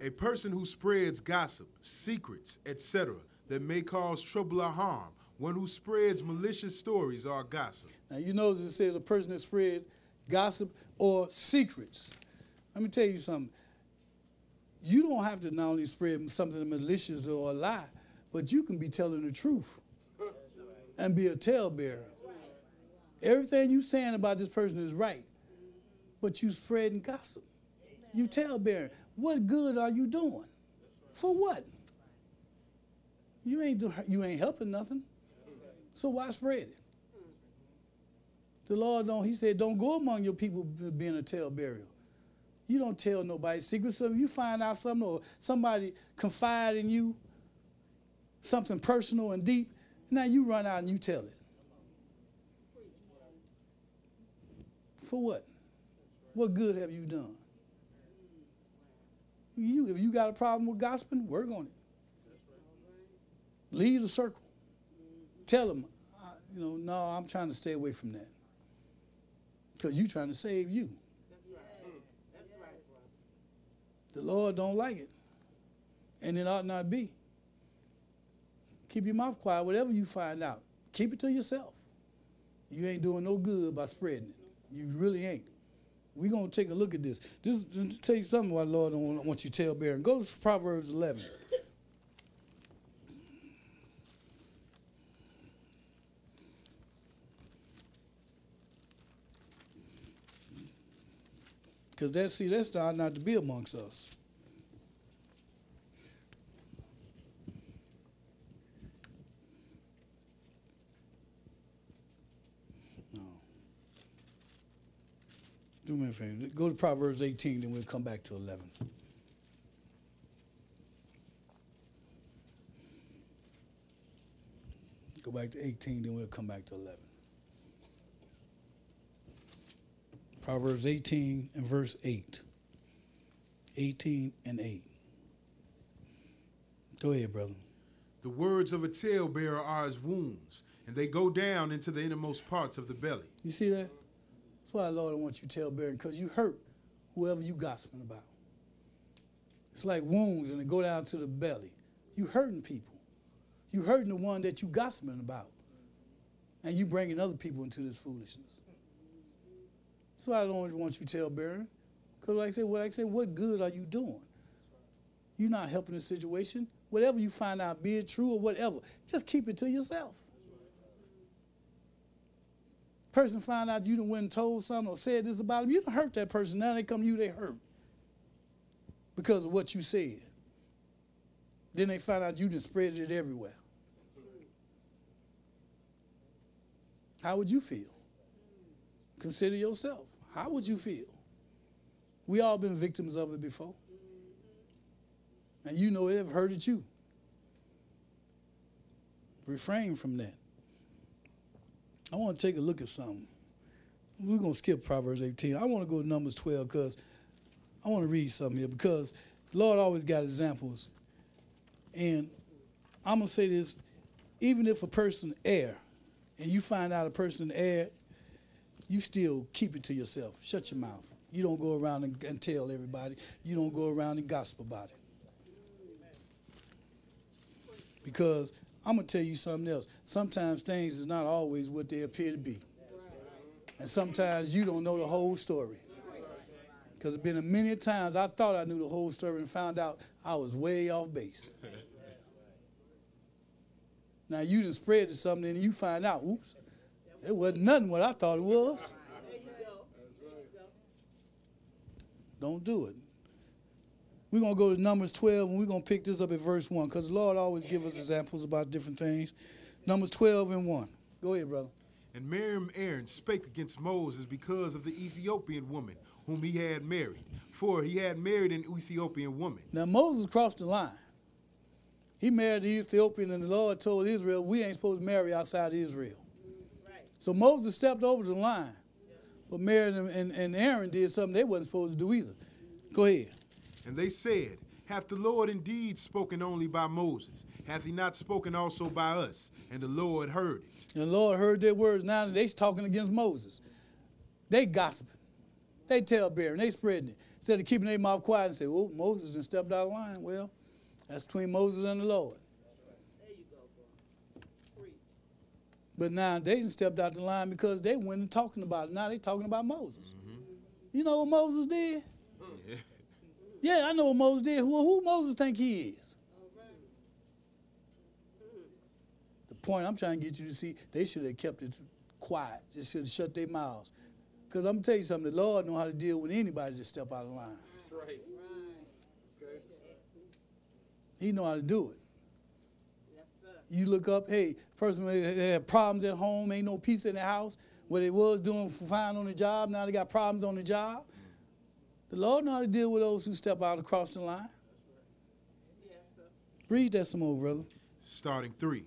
A person who spreads gossip, secrets, etc., that may cause trouble or harm. One who spreads malicious stories or gossip. Now you notice it says a person that spread gossip or secrets. Let me tell you something. You don't have to not only spread something malicious or a lie, but you can be telling the truth and be a talebearer. Everything you saying about this person is right, but you spreading gossip. You talebearing. What good are you doing? For what? You ain't do, you ain't helping nothing. So why spread it? The Lord don't. He said, "Don't go among your people being a talebearer. You don't tell nobody secrets. So if you find out something or somebody confide in you, something personal and deep, now you run out and you tell it. For what? What good have you done? You, if you got a problem with gossiping, work on it. Leave the circle. Tell them, you know, no, I'm trying to stay away from that. Because you're trying to save you. The Lord don't like it. And it ought not be. Keep your mouth quiet, whatever you find out. Keep it to yourself. You ain't doing no good by spreading it. You really ain't. We're going to take a look at this. This is tell you something why Lord don't want- you talebearing. Go to Proverbs 11. Because that, see, that's not, not to be amongst us. Do me a favor. Go to Proverbs 18, then we'll come back to 11. Go back to 18, then we'll come back to 11. Proverbs 18 and verse 8. 18 and 8. Go ahead, brother. The words of a talebearer are as wounds, and they go down into the innermost parts of the belly. You see that? That's why Lord don't want you talebearing, because you hurt whoever you gossiping about. It's like wounds and they go down to the belly. You hurting people. You hurting the one that you gossiping about. And you bringing other people into this foolishness. That's why I don't want you talebearing. Because like I said, like I said, what good are you doing? You're not helping the situation. Whatever you find out, be it true or whatever, just keep it to yourself. Person find out you done went and told something or said this about them, you done hurt that person. Now they come to you, they hurt. Because of what you said. Then they find out you just spread it everywhere. How would you feel? Consider yourself. How would you feel? We all been victims of it before. And you know it have hurted you. Refrain from that. I want to take a look at something. We're going to skip Proverbs 18. I want to go to Numbers 12 because I want to read something here because the Lord always got examples. And I'm going to say this even if a person err and you find out a person erred, you still keep it to yourself. Shut your mouth. You don't go around and, and tell everybody. You don't go around and gossip about it. Because I'm going to tell you something else. Sometimes things is not always what they appear to be. And sometimes you don't know the whole story. Because it's been a many times I thought I knew the whole story and found out I was way off base. Now you done spread to something and you find out, oops, It wasn't nothing what I thought it was. Don't do it. We're going to go to Numbers 12 and we're going to pick this up at verse 1 because the Lord always give us examples about different things. Numbers 12 and 1. Go ahead, brother. And Miriam Aaron spake against Moses because of the Ethiopian woman whom he had married. For he had married an Ethiopian woman. Now Moses crossed the line. He married the Ethiopian, and the Lord told Israel, we ain't supposed to marry outside Israel. Right. So Moses stepped over the line. But Mary and, and, and Aaron did something they wasn't supposed to do either. Go ahead. And they said, Hath the Lord indeed spoken only by Moses? Hath he not spoken also by us? And the Lord heard it. And the Lord heard their words. Now they talking against Moses. They gossiping. They tell bearing. They spreading it. Instead of keeping their mouth quiet and say, well, Moses done stepped out of line. Well, that's between Moses and the Lord. But now they stepped out the line because they went and talking about it. Now they talking about Moses. Mm-hmm. You know what Moses did? Yeah. yeah, I know what Moses did. Well, who Moses think he is? The point I'm trying to get you to see, they should have kept it quiet. Just should have shut their mouths. Because I'm going to tell you something, the Lord know how to deal with anybody that step out of line. That's right. Okay. He know how to do it. Yes, sir. You look up, hey, person they had problems at home, ain't no peace in the house. What they was doing fine on the job, now they got problems on the job. The Lord know how to deal with those who step out across the line. Yes, sir. Read that some more, brother. Starting three.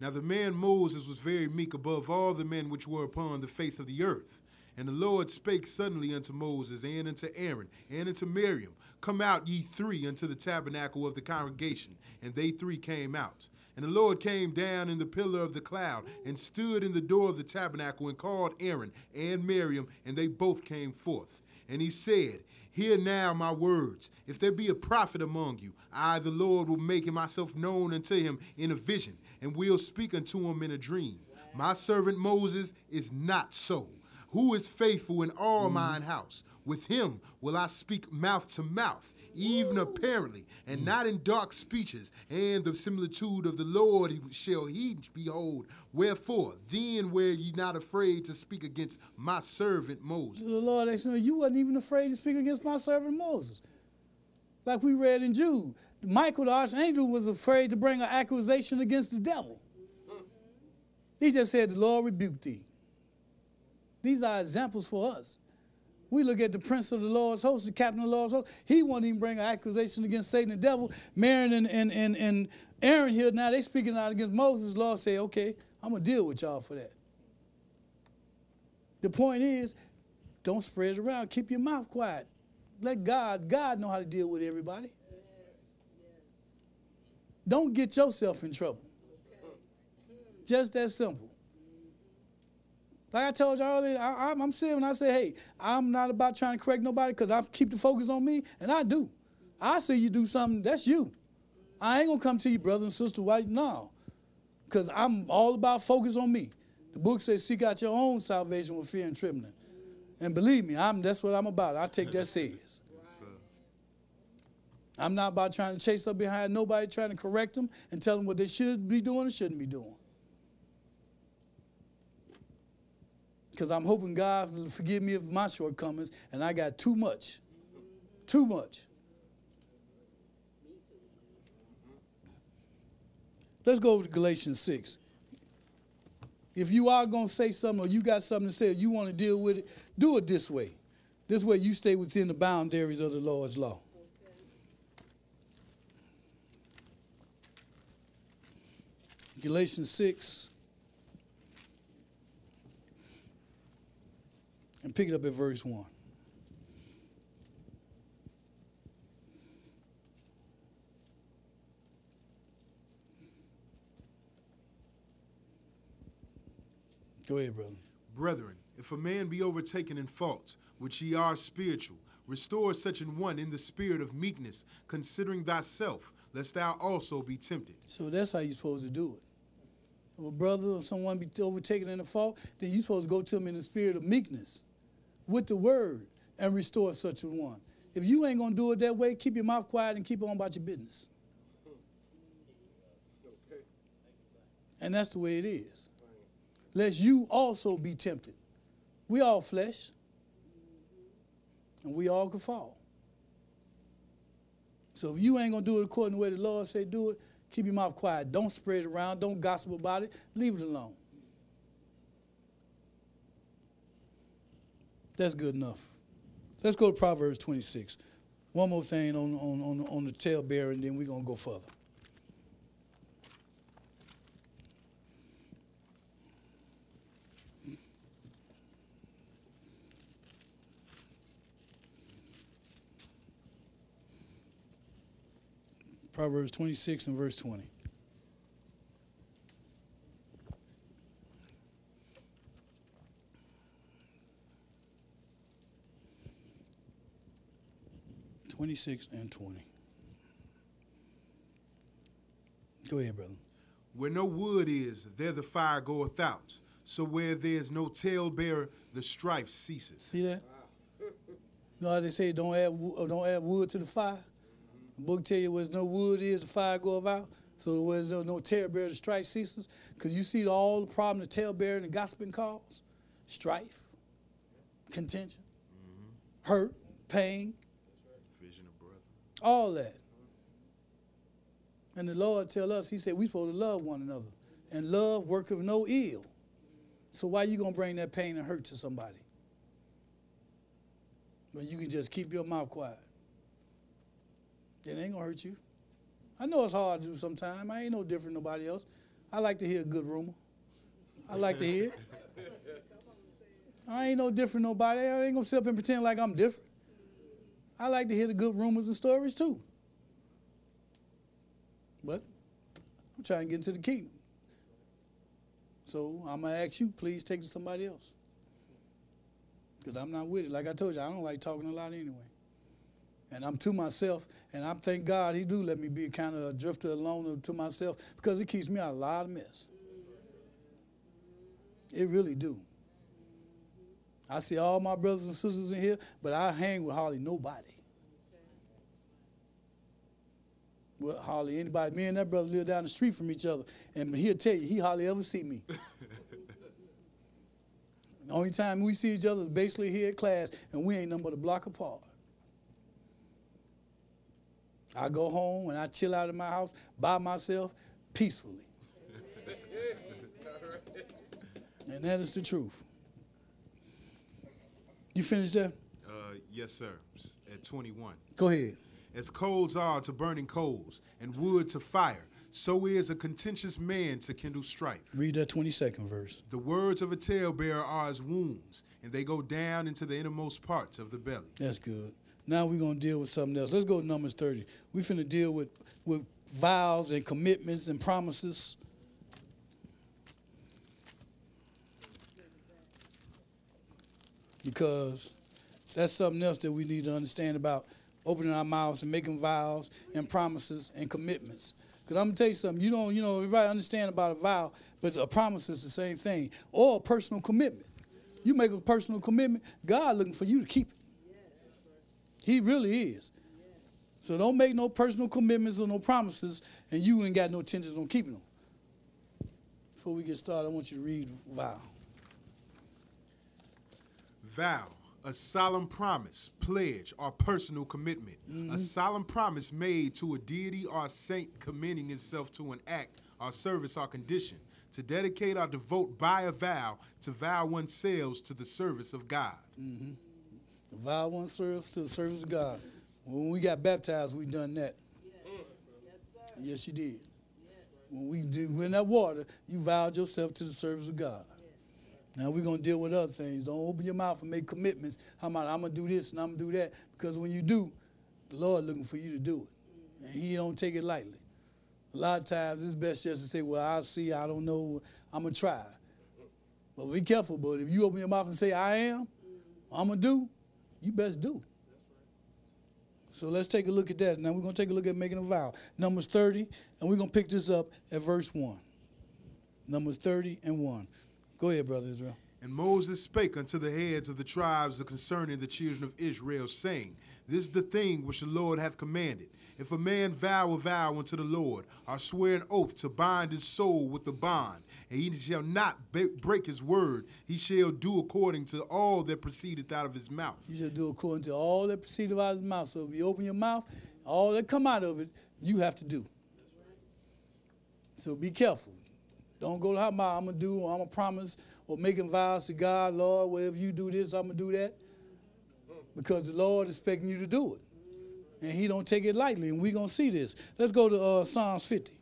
Now the man Moses was very meek above all the men which were upon the face of the earth. And the Lord spake suddenly unto Moses and unto Aaron and unto Miriam, Come out ye three unto the tabernacle of the congregation. And they three came out. And the Lord came down in the pillar of the cloud and stood in the door of the tabernacle and called Aaron and Miriam, and they both came forth. And he said, Hear now my words. If there be a prophet among you, I, the Lord, will make myself known unto him in a vision, and will speak unto him in a dream. My servant Moses is not so, who is faithful in all mm. mine house. With him will I speak mouth to mouth even apparently, and mm. not in dark speeches, and the similitude of the Lord shall he behold. Wherefore, then were ye not afraid to speak against my servant Moses? The Lord said, You wasn't even afraid to speak against my servant Moses. Like we read in Jude, Michael the archangel was afraid to bring an accusation against the devil. He just said, The Lord rebuked thee. These are examples for us. We look at the prince of the Lord's host, the captain of the Lord's host. He won't even bring an accusation against Satan the devil. Marion and, and, and, and Aaron here, now they speaking out against Moses. The Lord say, okay, I'm going to deal with y'all for that. The point is, don't spread it around. Keep your mouth quiet. Let God, God know how to deal with everybody. Yes, yes. Don't get yourself in trouble. Okay. Just that simple. Like I told you earlier, I, am sitting and I say, hey, I'm not about trying to correct nobody because I keep the focus on me, and I do. I see you do something, that's you. I ain't gonna come to you, brother and sister, white, no. Because I'm all about focus on me. The book says, seek out your own salvation with fear and trembling. And believe me, I'm, that's what I'm about. I take that serious. I'm not about trying to chase up behind nobody, trying to correct them and tell them what they should be doing or shouldn't be doing. Because I'm hoping God will forgive me of my shortcomings, and I got too much. Too much. Let's go over to Galatians 6. If you are going to say something or you got something to say or you want to deal with it, do it this way. This way you stay within the boundaries of the Lord's law. Galatians 6. And pick it up at verse 1. Go ahead, brother. Brethren, if a man be overtaken in faults, which ye are spiritual, restore such an one in the spirit of meekness, considering thyself, lest thou also be tempted. So that's how you're supposed to do it. If a brother or someone be overtaken in a fault, then you're supposed to go to him in the spirit of meekness with the word and restore such a one. If you ain't going to do it that way, keep your mouth quiet and keep on about your business. And that's the way it is. lest you also be tempted. We all flesh, and we all could fall. So if you ain't gonna do it according to the way the Lord say do it, keep your mouth quiet. Don't spread it around. Don't gossip about it. Leave it alone. That's good enough. Let's go to Proverbs 26. One more thing on, on, on, on the talebearer, and then we're going to go further. Proverbs 26 and verse 20. Twenty-six and twenty. Go ahead, brother. Where no wood is, there the fire goeth out. So where there is no talebearer, the strife ceases. See that? You know how they say don't add uh, don't add wood to the fire. The book tell you where there's no wood is, the fire goeth out. So where there's no, no talebearer, the strife ceases. Because you see all the problem the talebearer and the gossiping cause: strife, contention, hurt, pain, Vision of brother. All that. And the Lord tell us, He said we supposed to love one another, and love worketh no ill. So why you gonna bring that pain and hurt to somebody? When you can just keep your mouth quiet. It ain't gonna hurt you. I know it's hard to do sometimes. I ain't no different than nobody else. I like to hear a good rumor. I like to hear it. I ain't no different nobody. I ain't gonna sit up and pretend like I'm different. I like to hear the good rumors and stories too. But I'm trying to get into the kingdom. So I'm gonna ask you, please take to somebody else. Because I'm not with it. Like I told you, I don't like talking a lot anyway. And I'm to myself, and I thank God He do let me be kind of a drifter alone to myself because it keeps me out of a lot of mess. It really do. I see all my brothers and sisters in here, but I hang with hardly nobody. Well, hardly anybody. Me and that brother live down the street from each other, and he'll tell you he hardly ever see me. the only time we see each other is basically here at class, and we ain't nothing but a block apart. I go home and I chill out in my house by myself peacefully. and that is the truth. You finished that? Uh, yes, sir. At 21. Go ahead. As coals are to burning coals, and wood to fire, so is a contentious man to kindle strife. Read that 22nd verse. The words of a talebearer are as wounds, and they go down into the innermost parts of the belly. That's good. Now we're gonna deal with something else. Let's go to Numbers 30. We're finna deal with with vows and commitments and promises. Because that's something else that we need to understand about opening our mouths and making vows and promises and commitments. Because I'm gonna tell you something, you don't, you know, everybody understand about a vow, but a promise is the same thing. Or a personal commitment. You make a personal commitment, God looking for you to keep it. He really is. So don't make no personal commitments or no promises, and you ain't got no intentions on keeping them. Before we get started, I want you to read vow. Vow, a solemn promise, pledge, or personal commitment. A mm-hmm. solemn promise made to a deity or saint commending itself to an act or service or condition. To dedicate or devote by a vow to vow oneself to the service of God. Mm-hmm. Vow one service to the service of God. When we got baptized, we done that. Yes, you did. When we did in that water, you vowed yourself to the service of God. Now we're gonna deal with other things. Don't open your mouth and make commitments. How about I'm gonna do this and I'm gonna do that? Because when you do, the Lord looking for you to do it, and He don't take it lightly. A lot of times it's best just to say, "Well, I'll see. I don't know. I'm gonna try." But be careful. But if you open your mouth and say, "I am," I'm gonna do, you best do. So let's take a look at that. Now we're going to take a look at making a vow. Numbers 30, and we're going to pick this up at verse 1. Numbers 30 and 1. Go ahead, Brother Israel. And Moses spake unto the heads of the tribes concerning the children of Israel, saying, This is the thing which the Lord hath commanded. If a man vow a vow unto the Lord, or swear an oath to bind his soul with the bond, and he shall not break his word. He shall do according to all that proceedeth out of his mouth. He shall do according to all that proceedeth out of his mouth. So if you open your mouth, all that come out of it, you have to do. So be careful. Don't go to how I'm gonna do, or I'm gonna promise, or making vows to God, Lord, if you do this, I'm gonna do that. Because the Lord is expecting you to do it. And he don't take it lightly, and we're gonna see this. Let's go to uh, Psalms 50.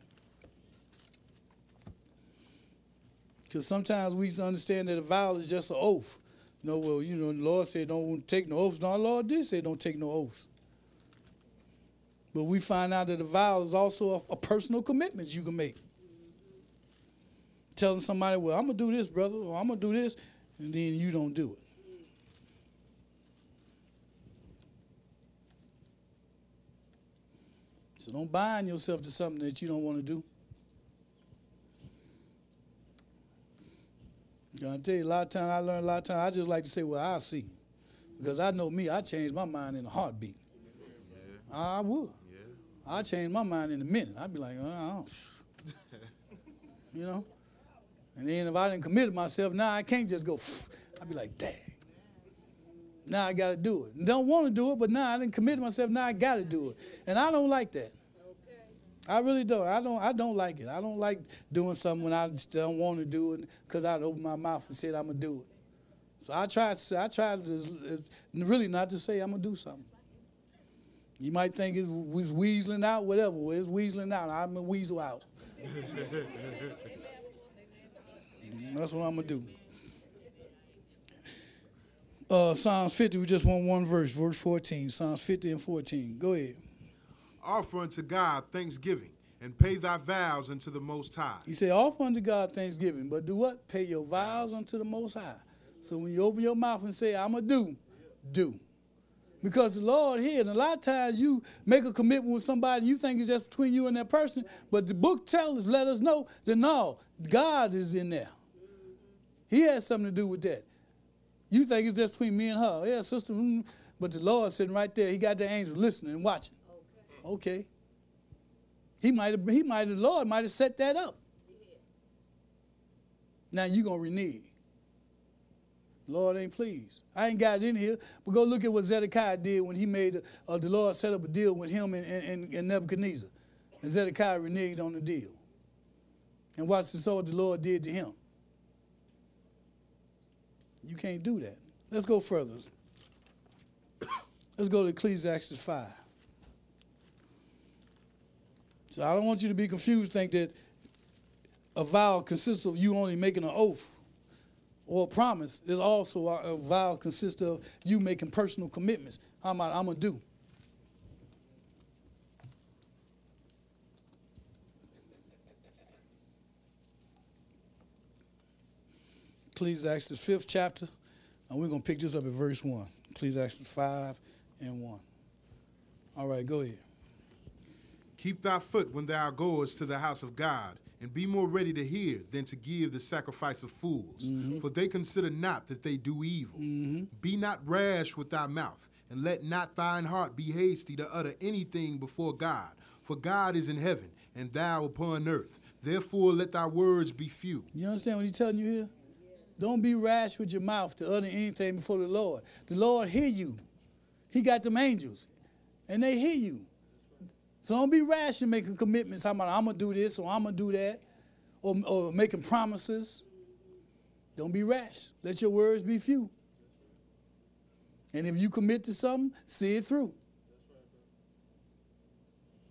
Because sometimes we understand that a vow is just an oath. You know, well, you know, the Lord said don't take no oaths. No, the Lord did say don't take no oaths. But we find out that a vow is also a, a personal commitment you can make. Telling somebody, well, I'm going to do this, brother, or I'm going to do this, and then you don't do it. So don't bind yourself to something that you don't want to do. I tell you, a lot of times I learned a lot of times, I just like to say, well, I see. Because I know me, I change my mind in a heartbeat. Yeah. I would. Yeah. I change my mind in a minute. I'd be like, oh, you know? And then if I didn't commit myself, now I can't just go, I'd be like, dang. Now I got to do it. Don't want to do it, but now I didn't commit myself, now I got to do it. And I don't like that. I really don't. I don't. I don't like it. I don't like doing something when I don't want to do it because I opened my mouth and said I'm gonna do it. So I try. I try to really not to say I'm gonna do something. You might think it's, it's weaseling out, whatever. Well, it's weaseling out. I'm gonna weasel out. That's what I'm gonna do. Uh, Psalms 50. We just want one verse, verse 14. Psalms 50 and 14. Go ahead offer unto God thanksgiving and pay thy vows unto the Most High. He said, offer unto God thanksgiving, but do what? Pay your vows unto the Most High. So when you open your mouth and say, I'm going to do, do. Because the Lord here, and a lot of times you make a commitment with somebody and you think it's just between you and that person, but the book tells us, let us know that no, God is in there. He has something to do with that. You think it's just between me and her. Yeah, sister, mm, but the Lord sitting right there. He got the angel listening and watching. Okay. He might have, he might the Lord might have set that up. Now you're going to renege. Lord ain't pleased. I ain't got it in here, but go look at what Zedekiah did when he made, uh, the Lord set up a deal with him and, and, and Nebuchadnezzar. And Zedekiah reneged on the deal. And watch this what the Lord did to him. You can't do that. Let's go further. Let's go to Ecclesiastes 5. So I don't want you to be confused, think that a vow consists of you only making an oath or a promise. There's also a, a vow consists of you making personal commitments. How am I, I'm going to do. Ecclesiastes, fifth chapter, and we're going to pick this up at verse 1. Ecclesiastes 5 and 1. All right, go ahead. Keep thy foot when thou goest to the house of God, and be more ready to hear than to give the sacrifice of fools. Mm-hmm. For they consider not that they do evil. Mm-hmm. Be not rash with thy mouth, and let not thine heart be hasty to utter anything before God. For God is in heaven, and thou upon earth. Therefore let thy words be few. You understand what he's telling you here? Don't be rash with your mouth to utter anything before the Lord. The Lord hear you. He got them angels, and they hear you. So don't be rash in making commitments. I'm, to do this or I'm going to do that or, or making promises. Don't be rash. Let your words be few. And if you commit to something, see it through.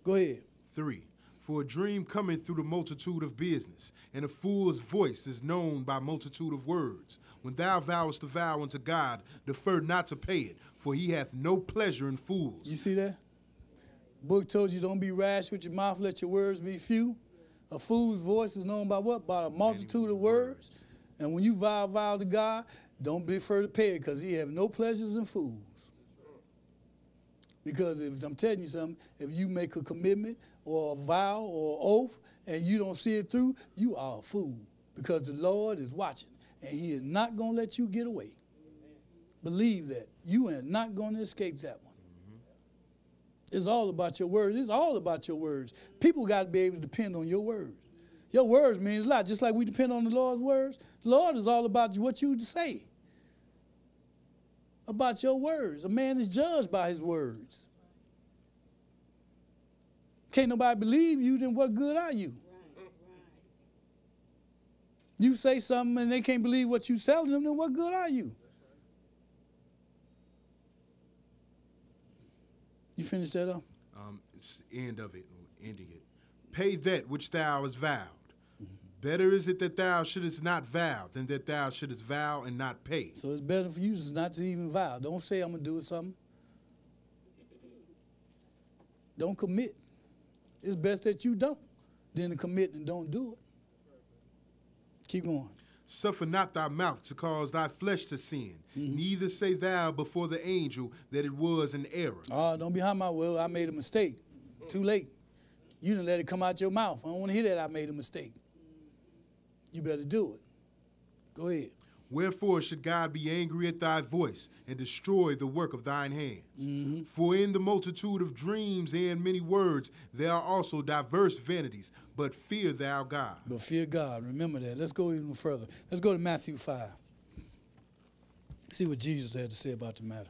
Go ahead. Three. For a dream cometh through the multitude of business, and a fool's voice is known by multitude of words. When thou vowest a vow unto God, defer not to pay it, for he hath no pleasure in fools. You see that? book told you don't be rash with your mouth, let your words be few. A fool's voice is known by what? By a multitude of words. And when you vow vow to God, don't be afraid to pay it because he have no pleasures in fools. Because if I'm telling you something, if you make a commitment or a vow or oath and you don't see it through, you are a fool. Because the Lord is watching and he is not going to let you get away. Believe that. You are not going to escape that one. Mm-hmm. It's all about your words. It's all about your words. People got to be able to depend on your words. Your words means a lot. Just like we depend on the Lord's words, the Lord is all about what you say. About your words. A man is judged by his words. Can't nobody believe you, then what good are you? You say something and they can't believe what you telling them, then what good are you? You finished that up? Um, it's end of it, ending it. Pay that which thou hast vowed. Better is it that thou shouldest not vow than that thou shouldest vow and not pay. So it's better for you just not to even vow. Don't say I'm gonna do something. Don't commit. It's best that you don't than to commit and don't do it. Keep going. Suffer not thy mouth to cause thy flesh to sin. Mm-hmm. Neither say thou before the angel that it was an error. Oh, don't be behind my will. I made a mistake. Too late. You didn't let it come out your mouth. I don't want to hear that I made a mistake. You better do it. Go ahead. Wherefore should God be angry at thy voice and destroy the work of thine hands? Mm-hmm. For in the multitude of dreams and many words there are also diverse vanities, but fear thou God. But fear God. Remember that. Let's go even further. Let's go to Matthew 5. See what Jesus had to say about the matter.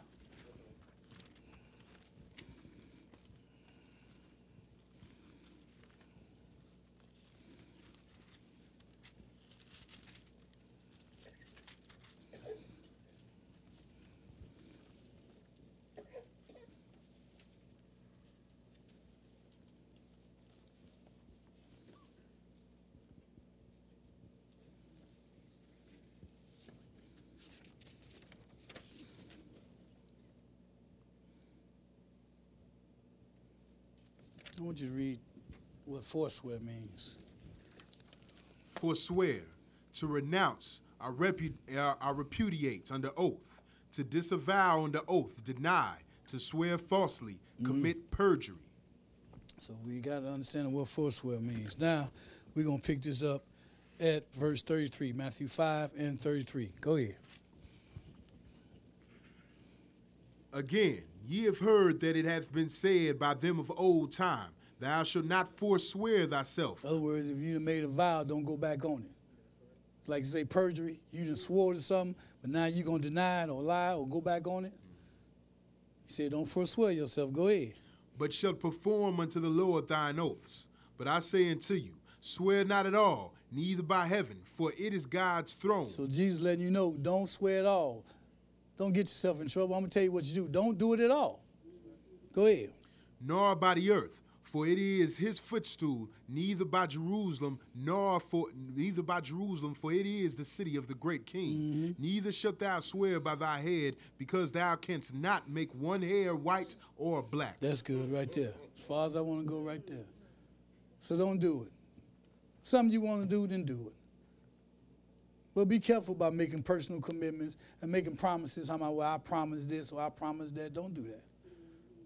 You to read what forswear means. Forswear, to renounce, or, repu- uh, repudiate under oath, to disavow under oath, deny, to swear falsely, commit perjury. So we got to understand what forswear means. Now we're going to pick this up at verse 33, Matthew 5 and 33. Go ahead. Again, ye have heard that it hath been said by them of old time, Thou shalt not forswear thyself. In other words, if you made a vow, don't go back on it. Like say perjury, you just swore to something, but now you're going to deny it or lie or go back on it. He said, don't forswear yourself. Go ahead. but shalt perform unto the Lord thine oaths. But I say unto you, swear not at all, neither by heaven, for it is God's throne. So Jesus letting you know, don't swear at all. Don't get yourself in trouble. I'm going to tell you what you do. Don't do it at all. Go ahead. nor by the earth, for it is his footstool, neither by Jerusalem, nor for neither by Jerusalem, for it is the city of the great king. Mm-hmm. Neither shalt thou swear by thy head, because thou canst not make one hair white or black. That's good right there. As far as I want to go right there. So don't do it. Something you want to do, then do it. But be careful about making personal commitments and making promises. How about, well, I promise this or I promise that. Don't do that.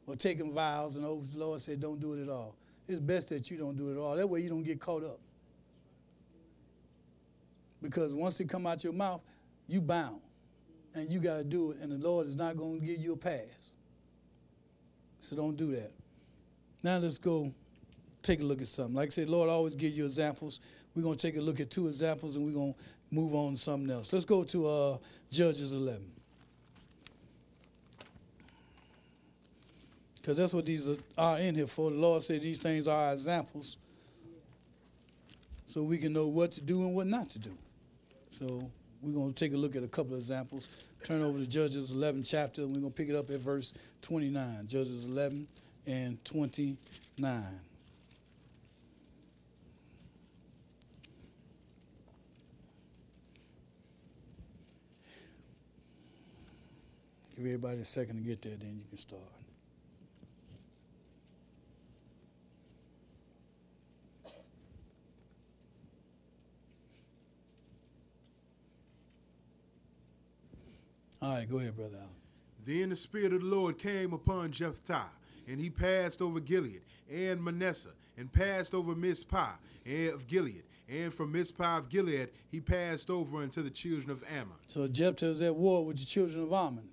Or taking vows and oaths. The Lord said, don't do it at all. It's best that you don't do it at all. That way you don't get caught up. Because once it come out your mouth, you bound. And you got to do it. And the Lord is not going to give you a pass. So don't do that. Now let's go take a look at something. Like I said, Lord always give you examples. We're going to take a look at two examples and we're going to move on to something else. Let's go to uh, Judges 11. Because that's what these are in here for. The Lord said these things are examples so we can know what to do and what not to do. So we're going to take a look at a couple of examples. Turn over to Judges 11 chapter, and we're going to pick it up at verse 29. Judges 11 and 29. Give everybody a second to get there, then you can start. All right, go ahead, Brother Allen. Then the Spirit of the Lord came upon Jephthah, and he passed over Gilead and Manasseh, and passed over Mizpah and of Gilead. And from Mizpah of Gilead he passed over unto the children of Ammon. So Jephthah is at war with the children of Ammon,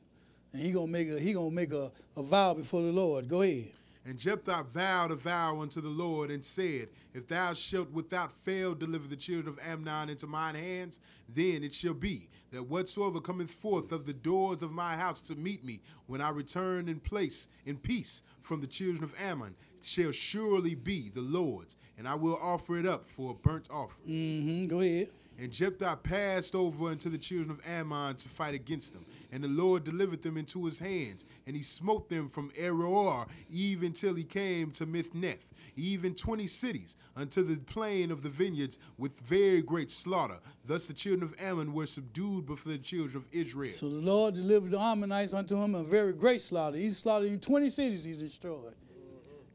and he gonna make a he gonna make a, a vow before the Lord. Go ahead. And Jephthah vowed a vow unto the Lord and said, If thou shalt without fail deliver the children of Ammon into mine hands, then it shall be that whatsoever cometh forth of the doors of my house to meet me when I return in place in peace from the children of Ammon shall surely be the Lord's, and I will offer it up for a burnt offering. Mm-hmm. Go ahead. And Jephthah passed over unto the children of Ammon to fight against them. And the Lord delivered them into his hands. And he smote them from Aroer even till he came to Minnith, even twenty cities, unto the plain of the vineyards with very great slaughter. Thus the children of Ammon were subdued before the children of Israel. So the Lord delivered the Ammonites unto him a very great slaughter. He slaughtered in 20 cities he destroyed.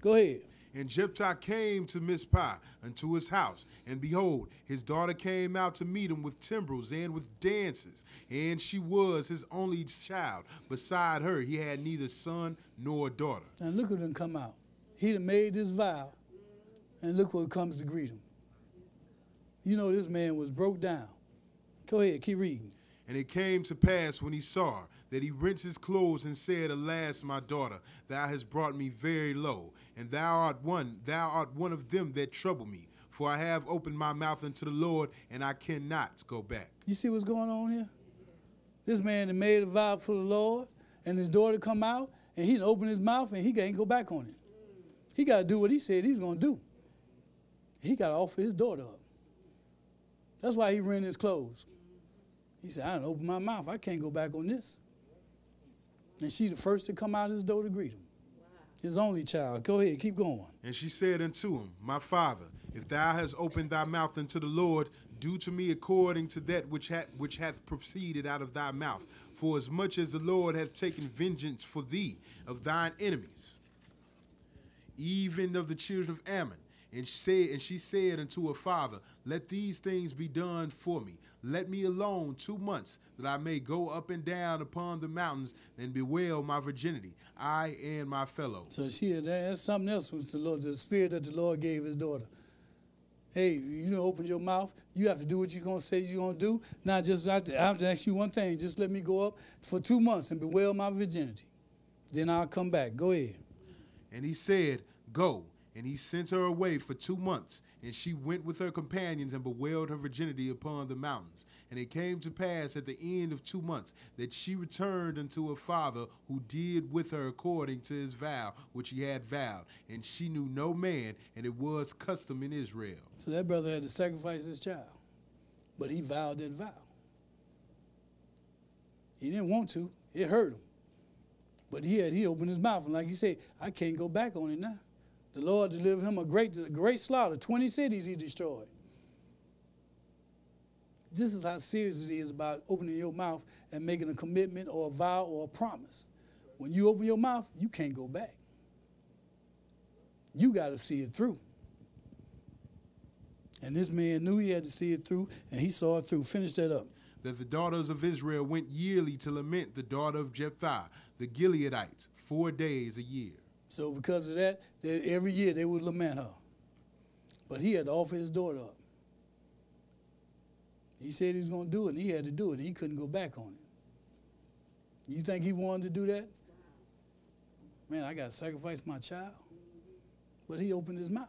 Go ahead. And Jephthah came to Mizpah unto his house, and behold, his daughter came out to meet him with timbrels and with dances, and she was his only child. Beside her, he had neither son nor daughter. And look at him come out. He done made this vow, and look what comes to greet him. You know this man was broke down. Go ahead, keep reading. And it came to pass when he saw her that he rent his clothes and said, Alas, my daughter, thou hast brought me very low, and thou art one, thou art one of them that trouble me. For I have opened my mouth unto the Lord, and I cannot go back. You see what's going on here? This man had made a vow for the Lord, and his daughter come out, and he done open his mouth, and he can't go back on it. He got to do what he said he was going to do. He got to offer his daughter up. That's why he rent his clothes. He said, I done opened my mouth. I can't go back on this. And she the first to come out of his door to greet him. His only child. Go ahead, keep going. And she said unto him, My father, if thou hast opened thy mouth unto the Lord, do to me according to that which hath, which hath proceeded out of thy mouth. For as much as the Lord hath taken vengeance for thee of thine enemies, even of the children of Ammon. And she said, and she said unto her father, Let these things be done for me. Let me alone two months, that I may go up and down upon the mountains and bewail my virginity, I and my fellow. So she that's something else was the Lord, the spirit that the Lord gave his daughter. Hey, you don't open your mouth. You have to do what you're gonna say you're gonna do. Now just I have, to, I have to ask you one thing. Just let me go up for two months and bewail my virginity. Then I'll come back. Go ahead. And he said, Go. And he sent her away for two months. And she went with her companions and bewailed her virginity upon the mountains. And it came to pass at the end of two months that she returned unto her father, who did with her according to his vow, which he had vowed. And she knew no man, and it was custom in Israel. So that brother had to sacrifice his child. But he vowed that vow. He didn't want to. It hurt him. But he had he opened his mouth and like he said, I can't go back on it now. The Lord delivered him a great, great slaughter. 20 cities he destroyed. This is how serious it is about opening your mouth and making a commitment or a vow or a promise. When you open your mouth, you can't go back. You got to see it through. And this man knew he had to see it through, and he saw it through. Finish that up. That the daughters of Israel went yearly to lament the daughter of Jephthah, the Gileadites, four days a year. So because of that, they, every year they would lament her. But he had to offer his daughter up. He said he was going to do it, and he had to do it, and he couldn't go back on it. You think he wanted to do that? Man, I got to sacrifice my child. But he opened his mouth.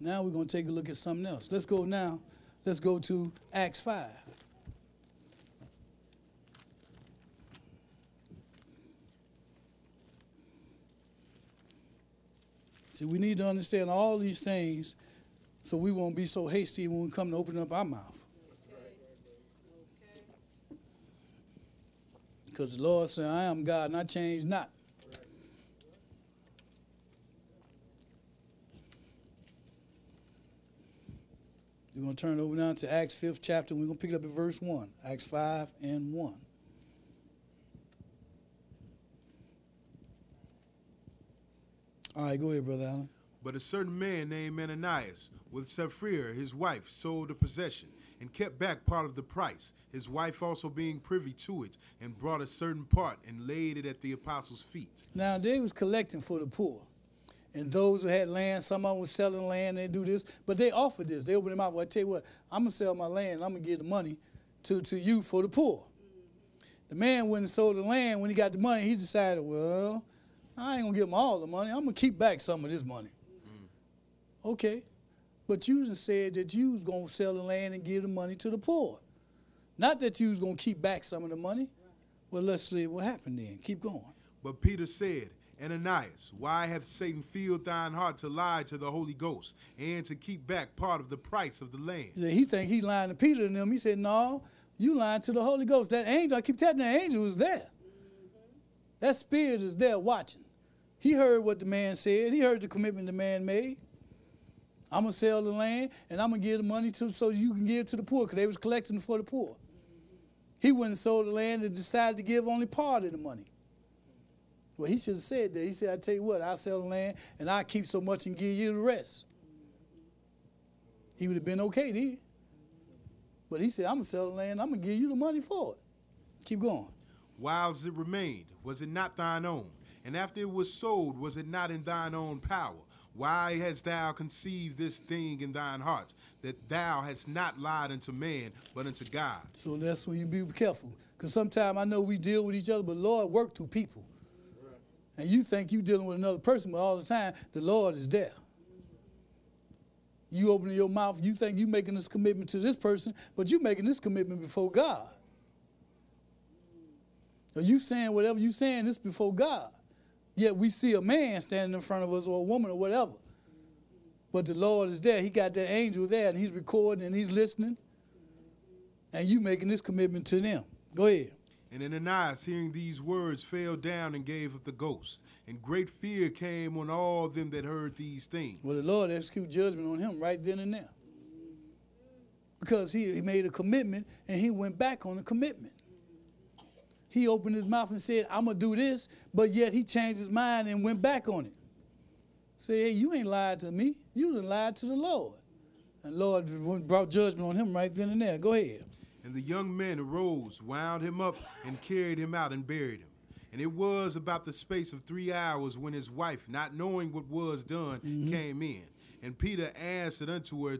Now we're going to take a look at something else. Let's go now. Let's go to Acts 5. See, we need to understand all these things so we won't be so hasty when we come to open up our mouth. Because the Lord said, I am God and I change not. We're going to turn it over now to Acts 5th chapter. We're going to pick it up at verse 1. Acts 5 and 1. All right, go ahead, Brother Allen. But a certain man named Ananias, with Sapphira his wife, sold a possession, and kept back part of the price, his wife also being privy to it, and brought a certain part and laid it at the apostles' feet. Now they was collecting for the poor. And those who had land, some of them was selling land, they do this, but they offered this. They opened their mouth. Well, I tell you what, I'm gonna sell my land, I'm gonna give the money to, to you for the poor. The man went and sold the land, when he got the money, he decided, well, I ain't gonna give him all the money. I'm gonna keep back some of this money. Mm. Okay. But you just said that you was gonna sell the land and give the money to the poor. Not that you was gonna keep back some of the money. Well, let's see what happened then. Keep going. But Peter said, Ananias, why hath Satan filled thine heart to lie to the Holy Ghost and to keep back part of the price of the land? He He think he lying to Peter and them. He said, No, you lying to the Holy Ghost. That angel, I keep telling you, that angel was there. That spirit is there watching. He heard what the man said. He heard the commitment the man made. I'm gonna sell the land and I'm gonna give the money to so you can give to the poor because they was collecting for the poor. He went and sold the land and decided to give only part of the money. Well, he should have said that. He said, I tell you what, I'll sell the land and I'll keep so much and give you the rest. He would have been okay then. But he said, I'm gonna sell the land, I'm gonna give you the money for it. Keep going. Whilst it remained, was it not thine own? And after it was sold, was it not in thine own power? Why hast thou conceived this thing in thine heart, that thou hast not lied unto man, but unto God? So that's when you be careful. Because sometimes I know we deal with each other, but Lord work through people. And you think you're dealing with another person, but all the time the Lord is there. You opening your mouth, you think you're making this commitment to this person, but you're making this commitment before God. Are you saying whatever you saying this before God? Yet we see a man standing in front of us or a woman or whatever. But the Lord is there. He got that angel there and he's recording and he's listening. And you making this commitment to them. Go ahead. And Ananias, hearing these words, fell down and gave up the ghost. And great fear came on all them that heard these things. Well, the Lord executed judgment on him right then and there. Because he, he made a commitment and he went back on the commitment. He opened his mouth and said, I'm going to do this, but yet he changed his mind and went back on it. Say, hey, you ain't lied to me. You done lied to the Lord. And Lord brought judgment on him right then and there. Go ahead. And the young men arose, wound him up, and carried him out and buried him. And it was about the space of three hours when his wife, not knowing what was done, mm-hmm. came in. And Peter answered unto her,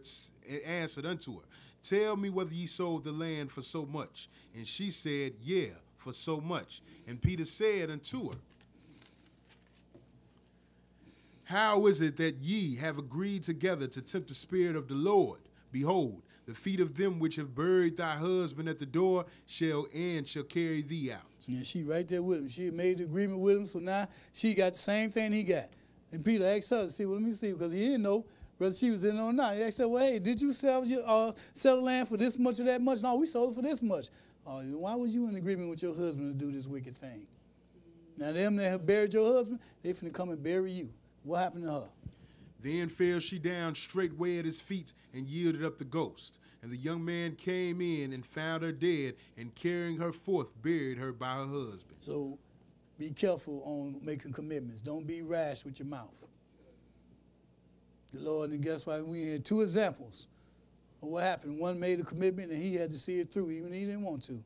answered unto her, Tell me whether ye sold the land for so much. And she said, Yeah, for so much. And Peter said unto her, How is it that ye have agreed together to tempt the Spirit of the Lord? Behold, the feet of them which have buried thy husband at the door shall and shall carry thee out. And she right there with him. She made the agreement with him, so now she got the same thing he got. And Peter asked her see, well, let me see, because he didn't know whether she was in or not. He asked her, well, hey, did you sell your uh, sell land for this much or that much? No, we sold it for this much. Uh, why was you in agreement with your husband to do this wicked thing? Now them that have buried your husband, they finna come and bury you. What happened to her? Then fell she down straightway at his feet and yielded up the ghost. And the young man came in and found her dead, and carrying her forth, buried her by her husband. So be careful on making commitments. Don't be rash with your mouth. The Lord, and guess what? We had two examples what happened. One made a commitment and he had to see it through, even he didn't want to.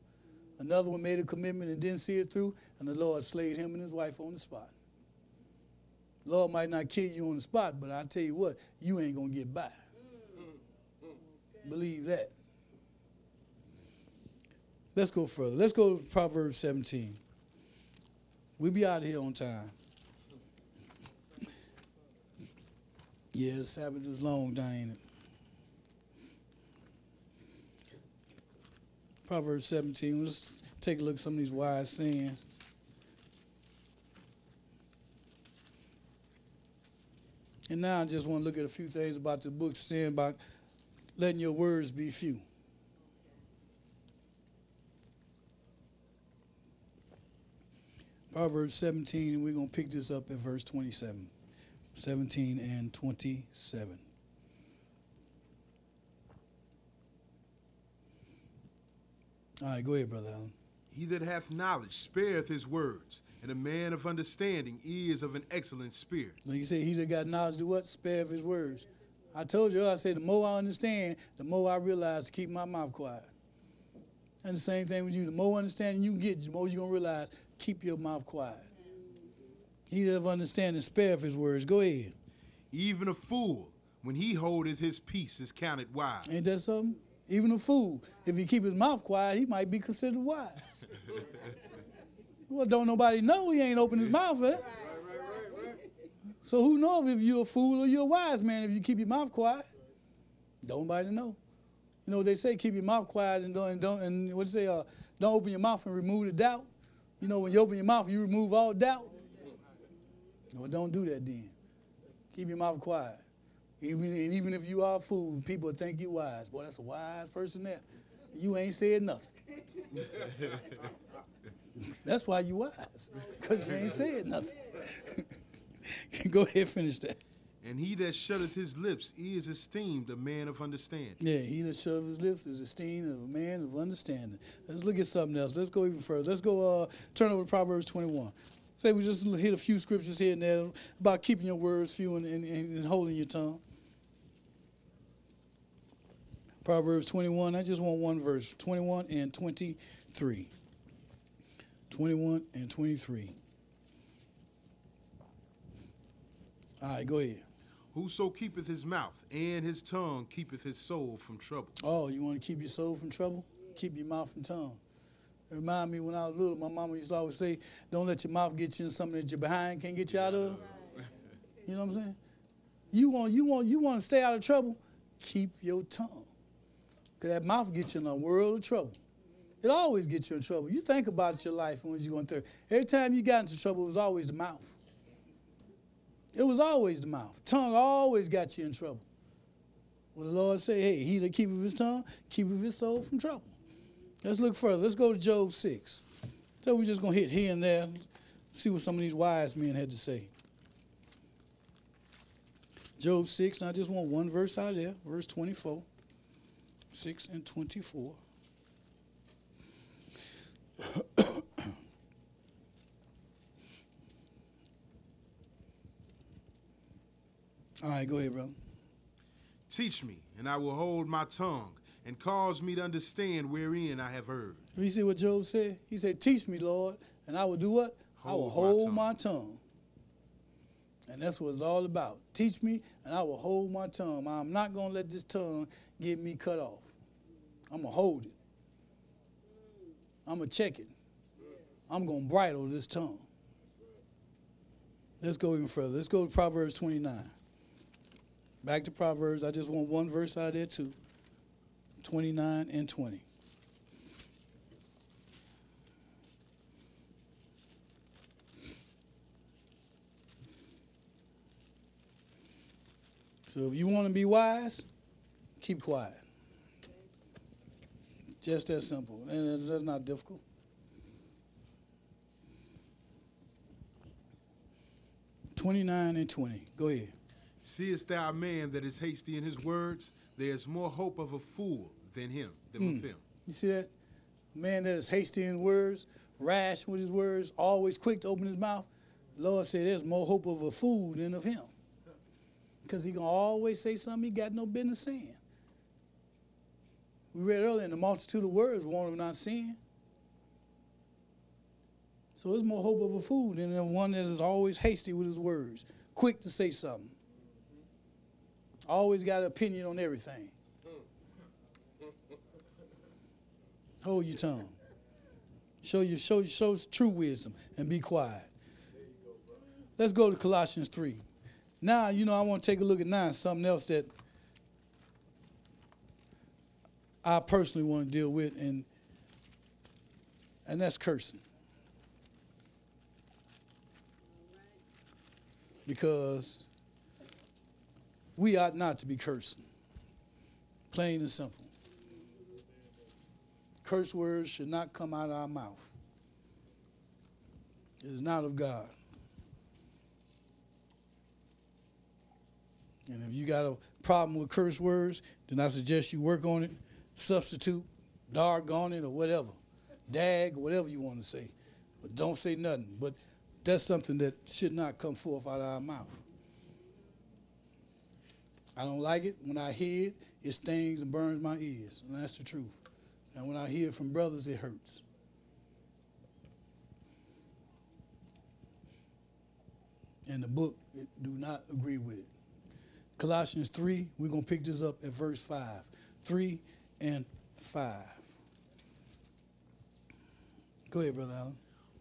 Another one made a commitment and didn't see it through, and the Lord slayed him and his wife on the spot. Lord might not kill you on the spot, but I tell you what, you ain't gonna get by. Believe that. Let's go further. Let's go to Proverbs 17. We'll be out of here on time. Yeah, the Sabbath is long, ain't it? Proverbs 17. Let's take a look at some of these wise sayings. And now I just want to look at a few things about the book saying about letting your words be few. Proverbs 17, and we're going to pick this up at verse 27. 17 and 27. All right, go ahead, Brother Allen. He that hath knowledge spareth his words, and a man of understanding is of an excellent spirit. Like you say, he that got knowledge do what? Spareth his words. I told you, I said, the more I understand, the more I realize to keep my mouth quiet. And the same thing with you. The more understanding you get, the more you're going to realize, keep your mouth quiet. He that of understanding spareth his words. Go ahead. Even a fool, when he holdeth his peace, is counted wise. Ain't that something? Even a fool, if he keep his mouth quiet, he might be considered wise. well, don't nobody know he ain't opened his mouth, eh? So who knows if you're a fool or you're a wise man if you keep your mouth quiet? Don't nobody know. You know what they say, keep your mouth quiet and don't and don't and what they say, uh, don't open your mouth and remove the doubt. You know, when you open your mouth, you remove all doubt. Well, don't do that then. Keep your mouth quiet. Even and even if you are a fool, people think you wise. Boy, that's a wise person there. You ain't said nothing. that's why you wise, because you ain't said nothing. Go ahead, finish that. And he that shutteth his lips he is esteemed a man of understanding. Yeah, he that shutteth his lips is esteemed a man of understanding. Let's look at something else. Let's go even further. Let's go uh, turn over to Proverbs 21. Say we just hit a few scriptures here and there about keeping your words few and, and, and holding your tongue. Proverbs 21, I just want one verse 21 and 23. 21 and 23. All right, go ahead. Whoso keepeth his mouth and his tongue keepeth his soul from trouble. Oh, you want to keep your soul from trouble? Keep your mouth and tongue. It remind me when I was little, my mama used to always say, don't let your mouth get you in something that your behind can't get you out of. You know what I'm saying? You want, you want, you want to stay out of trouble? Keep your tongue. Because that mouth gets you in a world of trouble. It always gets you in trouble. You think about your life and when you're going through. Every time you got into trouble, it was always the mouth. It was always the mouth. Tongue always got you in trouble. Well, the Lord said, hey, he that keepeth his tongue, keepeth his soul from trouble. Let's look further. Let's go to Job 6. So we're just going to hit here and there, see what some of these wise men had to say. Job 6, and I just want one verse out there, verse 24. 6 and 24. All right, go ahead, brother. Teach me, and I will hold my tongue, and cause me to understand wherein I have heard. You see what Job said? He said, Teach me, Lord, and I will do what? I will Hold hold my my tongue. And that's what it's all about. Teach me, and I will hold my tongue. I'm not going to let this tongue get me cut off. I'm going to hold it. I'm going to check it. I'm going to bridle this tongue. Let's go even further. Let's go to Proverbs 29. Back to Proverbs. I just want one verse out of there, too 29 and 20. So if you want to be wise, keep quiet. Just that simple. And that's not difficult. Twenty-nine and twenty. Go ahead. Seest thou a man that is hasty in his words? There is more hope of a fool than him, than with him. Hmm. You see that? A man that is hasty in words, rash with his words, always quick to open his mouth. The Lord said there's more hope of a fool than of him. Because he gonna always say something he got no business saying. We read earlier in the multitude of words, one of not sin. So there's more hope of a fool than the one that is always hasty with his words, quick to say something. Always got an opinion on everything. Hold your tongue. Show you show show true wisdom and be quiet. Let's go to Colossians 3. Now, you know, I want to take a look at nine, something else that I personally want to deal with, and and that's cursing. Because we ought not to be cursing. Plain and simple. Curse words should not come out of our mouth. It is not of God. And if you got a problem with curse words, then I suggest you work on it, substitute, doggone it, or whatever. Dag, or whatever you want to say. But don't say nothing. But that's something that should not come forth out of our mouth. I don't like it. When I hear it, it stings and burns my ears. And that's the truth. And when I hear it from brothers, it hurts. And the book do not agree with it. Colossians 3, we're going to pick this up at verse 5. 3 and 5. Go ahead, Brother Allen.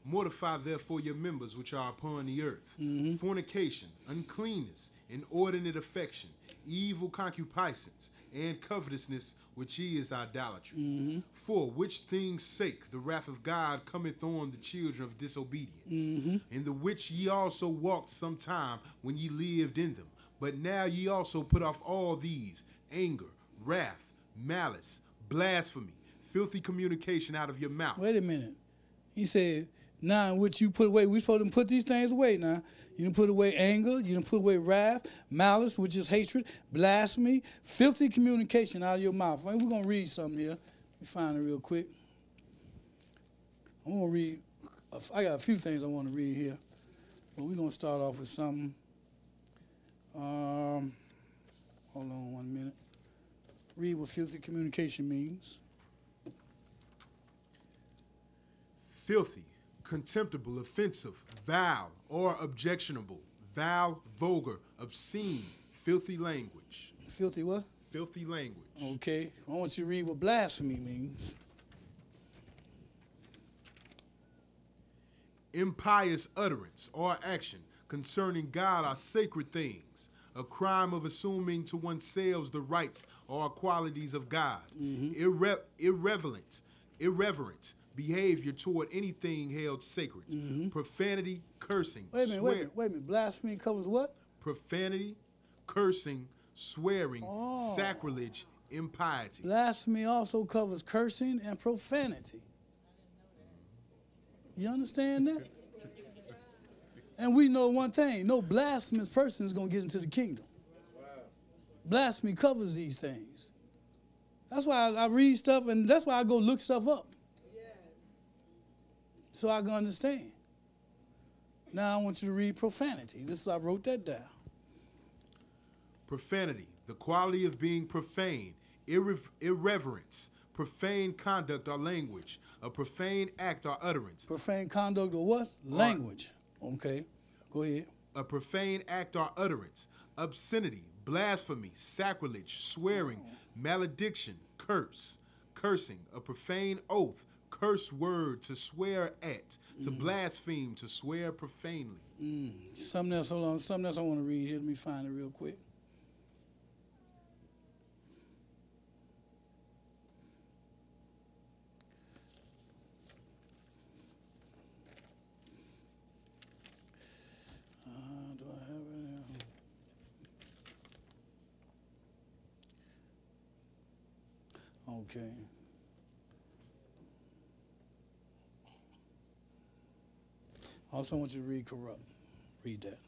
Mortify therefore your members which are upon the earth mm-hmm. fornication, uncleanness, inordinate affection, evil concupiscence, and covetousness, which is idolatry. Mm-hmm. For which things' sake the wrath of God cometh on the children of disobedience, mm-hmm. in the which ye also walked sometime when ye lived in them. But now ye also put off all these anger, wrath, malice, blasphemy, filthy communication out of your mouth. Wait a minute. He said, now in which you put away, we supposed to put these things away now. You didn't put away anger, you didn't put away wrath, malice, which is hatred, blasphemy, filthy communication out of your mouth. We're going to read something here. Let me find it real quick. I'm going to read, I got a few things I want to read here, but we're going to start off with something. Um, hold on one minute. Read what filthy communication means. filthy, contemptible, offensive, vile, or objectionable, vile, vulgar, obscene, filthy language. Filthy what? Filthy language. Okay, I want you to read what blasphemy means. Impious utterance or action concerning God are sacred things. A crime of assuming to oneself the rights or qualities of God. Mm-hmm. Irre- irreverent, irreverent behavior toward anything held sacred. Mm-hmm. Profanity, cursing, Wait a minute, wait a minute, wait a minute. Blasphemy covers what? profanity, cursing, swearing, Oh. sacrilege, impiety. Blasphemy also covers cursing and profanity. You understand that? And we know one thing no blasphemous person is going to get into the kingdom. Blasphemy covers these things. That's why I, I read stuff and that's why I go look stuff up. So I can understand. Now I want you to read profanity. This is I wrote that down. Profanity, the quality of being profane, irre- irreverence, profane conduct or language, a profane act or utterance, Profane conduct or what? Language. Okay. Go ahead. a profane act or utterance, obscenity, blasphemy, sacrilege, swearing, malediction, curse, cursing, a profane oath, curse word, to swear at, to mm. blaspheme, to swear profanely. Mm. Something else. Hold on. Something else I want to read here. Let me find it real quick. Uh, do I have it? here? Okay. I Also, want you to read corrupt. Read that.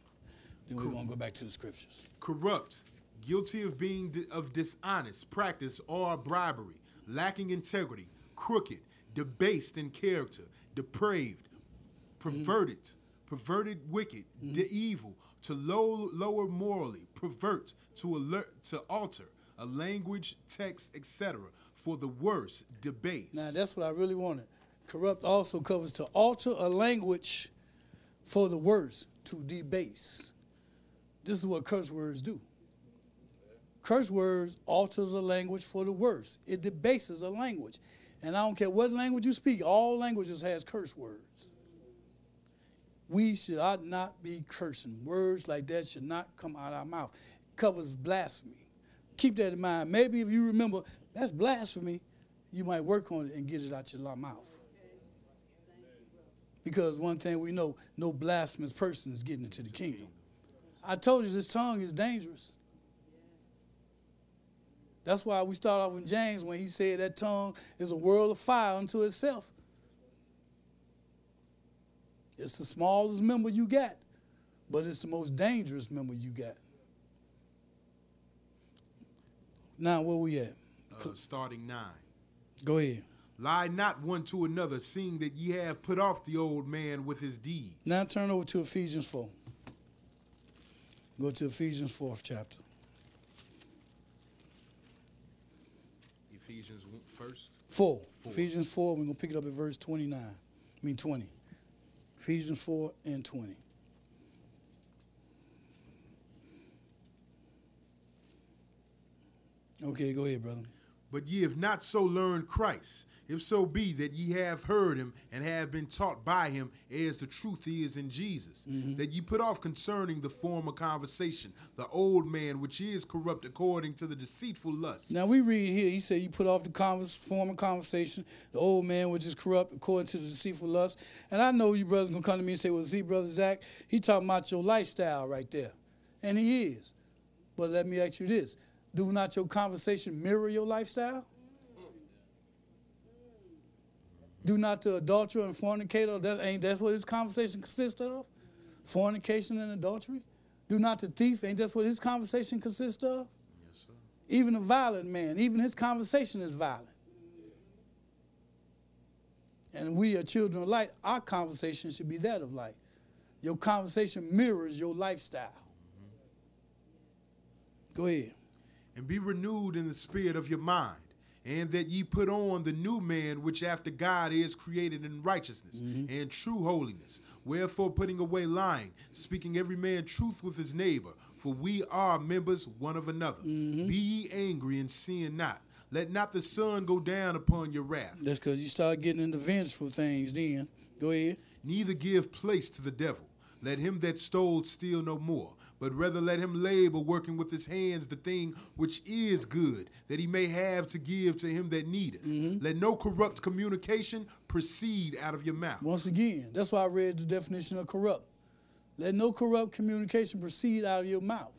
Then we're going to go back to the scriptures. corrupt, guilty of being di- of dishonest practice or bribery, lacking integrity, crooked, debased in character, depraved, mm-hmm. perverted, perverted, wicked, mm-hmm. de evil, to low, lower morally, pervert, to alert, to alter a language, text, etc. For the worse, debase. Now, that's what I really wanted. Corrupt also covers to alter a language for the worse, to debase. This is what curse words do. Curse words alters a language for the worse. It debases a language. And I don't care what language you speak, all languages has curse words. We should not be cursing. Words like that should not come out of our mouth. Covers blasphemy. Keep that in mind. Maybe if you remember that's blasphemy, you might work on it and get it out your mouth. Because one thing we know, no blasphemous person is getting into the kingdom. I told you this tongue is dangerous. That's why we start off with James when he said that tongue is a world of fire unto itself. It's the smallest member you got, but it's the most dangerous member you got. Now, where we at? Uh, starting nine. Go ahead. Lie not one to another, seeing that ye have put off the old man with his deeds. Now turn over to Ephesians 4. Go to Ephesians 4th chapter. Ephesians one- first. 4. Four. Ephesians 4, we're going to pick it up at verse 29. I mean 20. Ephesians 4 and 20. Okay, go ahead, brother. But ye have not so learned Christ, if so be that ye have heard him and have been taught by him as the truth is in Jesus, mm-hmm. that ye put off concerning the former conversation the old man which is corrupt according to the deceitful lust. Now we read here, he said, You put off the convers- former conversation, the old man which is corrupt according to the deceitful lust. And I know you brothers gonna come to me and say, Well, see, Brother Zach, he talking about your lifestyle right there. And he is. But let me ask you this do not your conversation mirror your lifestyle? Do not the adulterer and fornicator, that ain't that's what his conversation consists of? Fornication and adultery? Do not the thief, ain't that's what his conversation consists of? Yes, sir. Even a violent man, even his conversation is violent. And we are children of light. Our conversation should be that of light. Your conversation mirrors your lifestyle. Go ahead. And be renewed in the spirit of your mind, and that ye put on the new man which after God is created in righteousness mm-hmm. and true holiness. Wherefore, putting away lying, speaking every man truth with his neighbor, for we are members one of another. Mm-hmm. Be ye angry and sin not. Let not the sun go down upon your wrath. That's because you start getting into vengeful things then. Go ahead. Neither give place to the devil. Let him that stole steal no more, but rather let him labor, working with his hands the thing which is good, that he may have to give to him that needeth. Mm-hmm. Let no corrupt communication proceed out of your mouth. Once again, that's why I read the definition of corrupt. Let no corrupt communication proceed out of your mouth.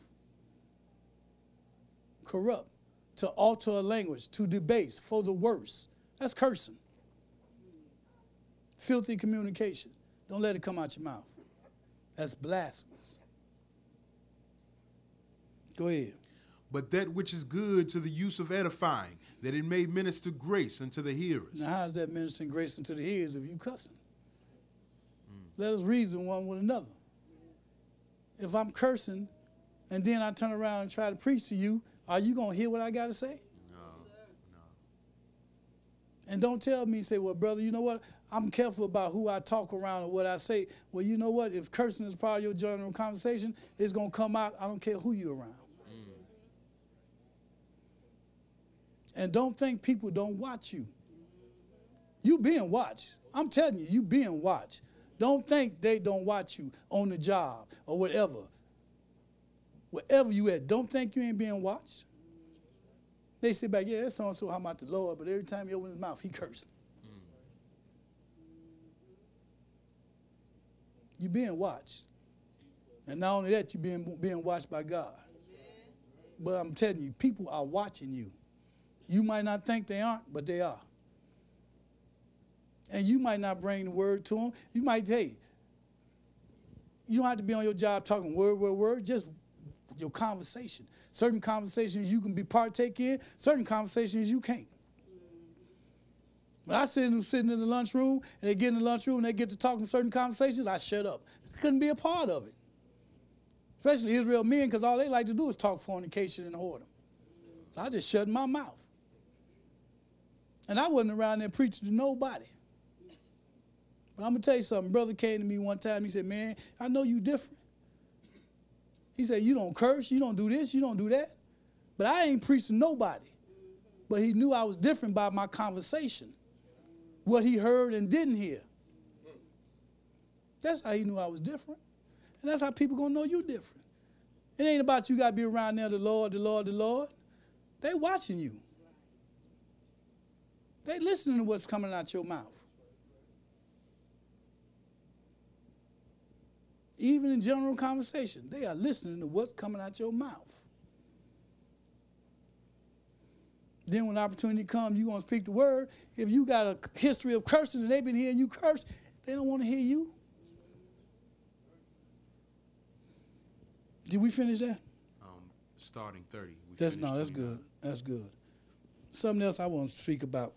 Corrupt. To alter a language, to debase, for the worse. That's cursing. Filthy communication. Don't let it come out your mouth. That's blasphemous. Go ahead. But that which is good to the use of edifying, that it may minister grace unto the hearers. Now, how is that ministering grace unto the hearers if you cussing? Let us reason one with another. If I'm cursing and then I turn around and try to preach to you, are you going to hear what I got to say? No, no. And don't tell me, say, well, brother, you know what? I'm careful about who I talk around or what I say. Well, you know what? If cursing is part of your general conversation, it's going to come out. I don't care who you're around. And don't think people don't watch you. You being watched. I'm telling you, you being watched. Don't think they don't watch you on the job or whatever. Wherever you at, don't think you ain't being watched. They sit back, yeah, that's so and so how about the Lord, but every time he opens his mouth, he cursed. You being watched. And not only that, you being being watched by God. But I'm telling you, people are watching you. You might not think they aren't, but they are. And you might not bring the word to them. You might say, you don't have to be on your job talking word, word, word, just your conversation. Certain conversations you can be partake in, certain conversations you can't. When I sit in, sitting in the lunchroom and they get in the lunchroom and they get to talking certain conversations, I shut up. Couldn't be a part of it. Especially Israel men, because all they like to do is talk fornication and whoredom. So I just shut my mouth. And I wasn't around there preaching to nobody. But I'm gonna tell you something. Brother came to me one time. He said, "Man, I know you different." He said, "You don't curse. You don't do this. You don't do that." But I ain't preaching nobody. But he knew I was different by my conversation, what he heard and didn't hear. That's how he knew I was different, and that's how people gonna know you different. It ain't about you gotta be around there, the Lord, the Lord, the Lord. They watching you. They listening to what's coming out your mouth. Even in general conversation, they are listening to what's coming out your mouth. Then when opportunity comes, you gonna speak the word. If you got a history of cursing and they've been hearing you curse, they don't want to hear you. Did we finish that? Um, starting 30. We That's no, that's 29. good. That's good. Something else I want to speak about.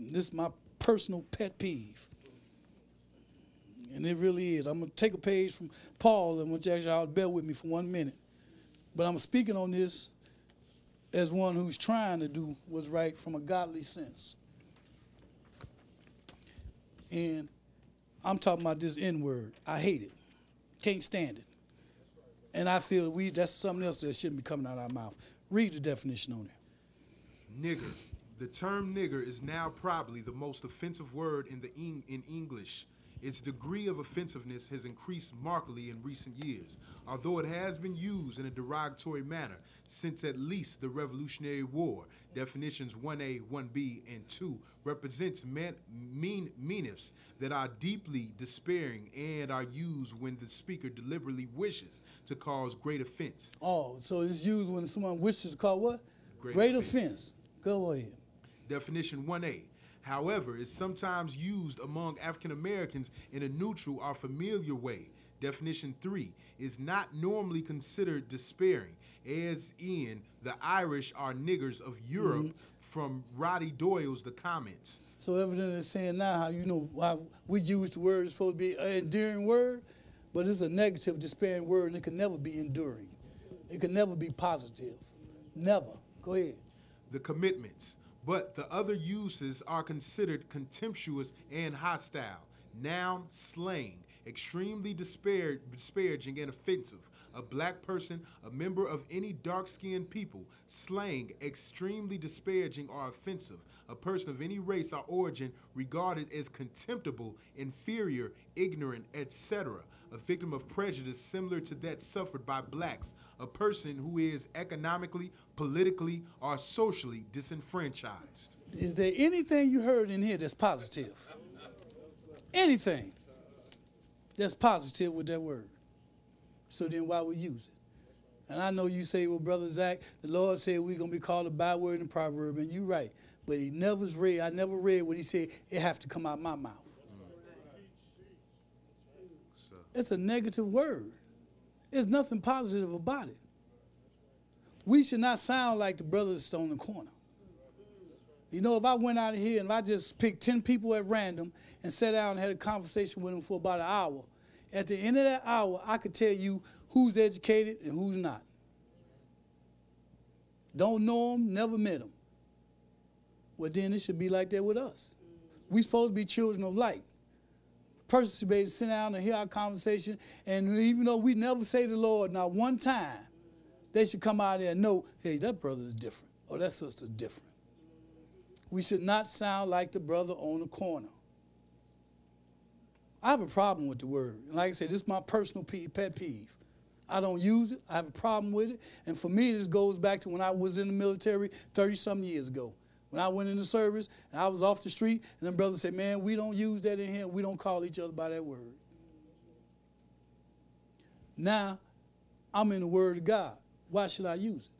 This is my personal pet peeve. And it really is. I'm gonna take a page from Paul and which actually I'll bear with me for one minute. But I'm speaking on this as one who's trying to do what's right from a godly sense. And I'm talking about this N word. I hate it. Can't stand it. And I feel we that's something else that shouldn't be coming out of our mouth. Read the definition on it. Nigger The term nigger is now probably the most offensive word in the in, in English. Its degree of offensiveness has increased markedly in recent years, although it has been used in a derogatory manner since at least the Revolutionary War. Definitions 1A, 1B, and 2 represents man, mean meanings that are deeply despairing and are used when the speaker deliberately wishes to cause great offense. Oh, so it's used when someone wishes to cause what? Great Great, offense. offense. Go ahead. Definition 1A. However, is sometimes used among African Americans in a neutral or familiar way. Definition 3 is not normally considered despairing, as in the Irish are niggers of Europe mm-hmm. from Roddy Doyle's The Commitments. So evidently it's saying now how you know why we use the word it's supposed to be an endearing word, but it's a negative, despairing word, and it can never be enduring. It can never be positive. Never. Go ahead. the commitments, but the other uses are considered contemptuous and hostile. Noun, slang, extremely disparag- disparaging and offensive. A black person, a member of any dark skinned people. Slang, extremely disparaging or offensive. A person of any race or origin regarded as contemptible, inferior, ignorant, etc. A victim of prejudice similar to that suffered by blacks. A person who is economically, politically, or socially disenfranchised. Is there anything you heard in here that's positive? Anything that's positive with that word. So then why we use it? And I know you say, well, Brother Zach, the Lord said we're going to be called a byword and proverb, and you're right. But he never read, I never read what he said, it have to come out my mouth. So, It's a negative word. There's nothing positive about it. We should not sound like the brothers on the corner. You know, if I went out of here and I just picked 10 people at random and sat down and had a conversation with them for about an hour, at the end of that hour, I could tell you who's educated and who's not. Don't know them, never met them. Well, then it should be like that with us. we supposed to be children of light to sit down and hear our conversation. And even though we never say the Lord, not one time, they should come out there and know, hey, that brother is different or that sister is different. We should not sound like the brother on the corner. I have a problem with the word. And like I said, this is my personal pet peeve. I don't use it. I have a problem with it. And for me, this goes back to when I was in the military 30 some years ago. When I went into service and I was off the street, and then brothers said, Man, we don't use that in here. We don't call each other by that word. Now, I'm in the Word of God. Why should I use it?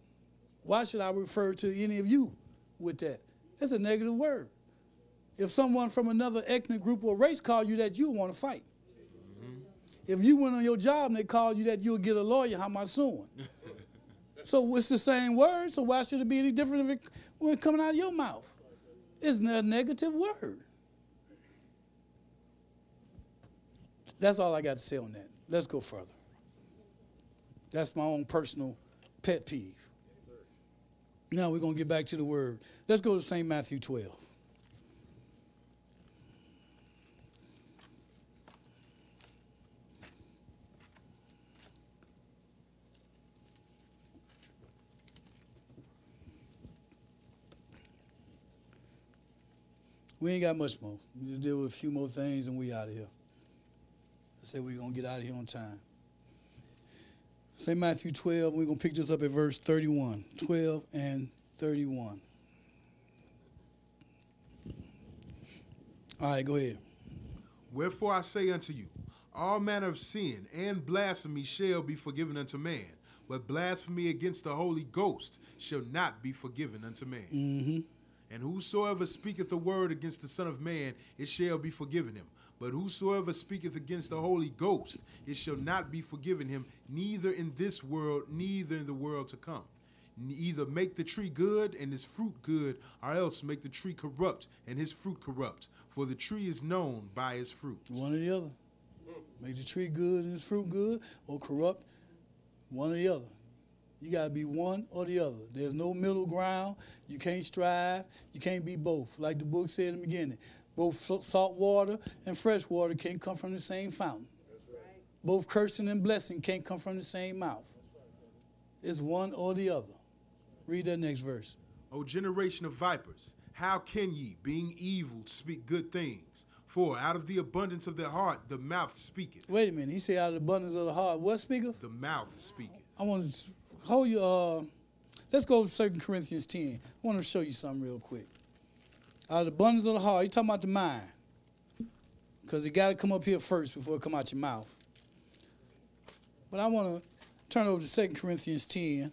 Why should I refer to any of you with that? It's a negative word. If someone from another ethnic group or race called you that, you want to fight. Mm-hmm. If you went on your job and they called you that, you'll get a lawyer. How am I suing? so it's the same word. So why should it be any different if it when it coming out of your mouth? It's a negative word. That's all I got to say on that. Let's go further. That's my own personal pet peeve. Now we're going to get back to the word. Let's go to St. Matthew 12. We ain't got much more. We just deal with a few more things and we out of here. I said we're going to get out of here on time. St. Matthew 12, we're going to pick this up at verse 31. 12 and 31. All right, go ahead. Wherefore I say unto you, all manner of sin and blasphemy shall be forgiven unto man, but blasphemy against the Holy Ghost shall not be forgiven unto man. Mm-hmm. And whosoever speaketh a word against the Son of Man, it shall be forgiven him. But whosoever speaketh against the Holy Ghost, it shall not be forgiven him, neither in this world, neither in the world to come. Either make the tree good and his fruit good, or else make the tree corrupt and his fruit corrupt. For the tree is known by his fruit. One or the other. Make the tree good and its fruit good, or corrupt. One or the other. You got to be one or the other. There's no middle ground. You can't strive. You can't be both. Like the book said in the beginning, both salt water and fresh water can't come from the same fountain. Right. Both cursing and blessing can't come from the same mouth. It's one or the other. Read that next verse. O generation of vipers, How can ye, being evil, speak good things? For out of the abundance of the heart the mouth speaketh. Wait a minute. He said, out of the abundance of the heart, what speaketh? The mouth speaketh. I want to hold you. Uh, let's go to 2 Corinthians 10. I want to show you something real quick. Out of the abundance of the heart, he's talking about the mind. Because it got to come up here first before it come out your mouth. But I want to turn over to 2 Corinthians 10.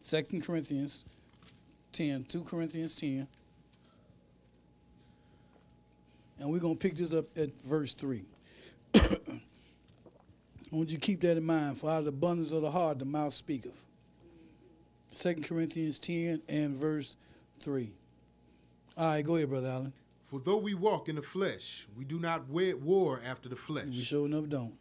2 Corinthians 10. 2 Corinthians 10. And we're going to pick this up at verse 3. I want you to keep that in mind. For out of the abundance of the heart, the mouth speaketh. 2 Corinthians 10 and verse 3. All right, go ahead, Brother Allen. For though we walk in the flesh, we do not wa- war after the flesh. We sure enough don't.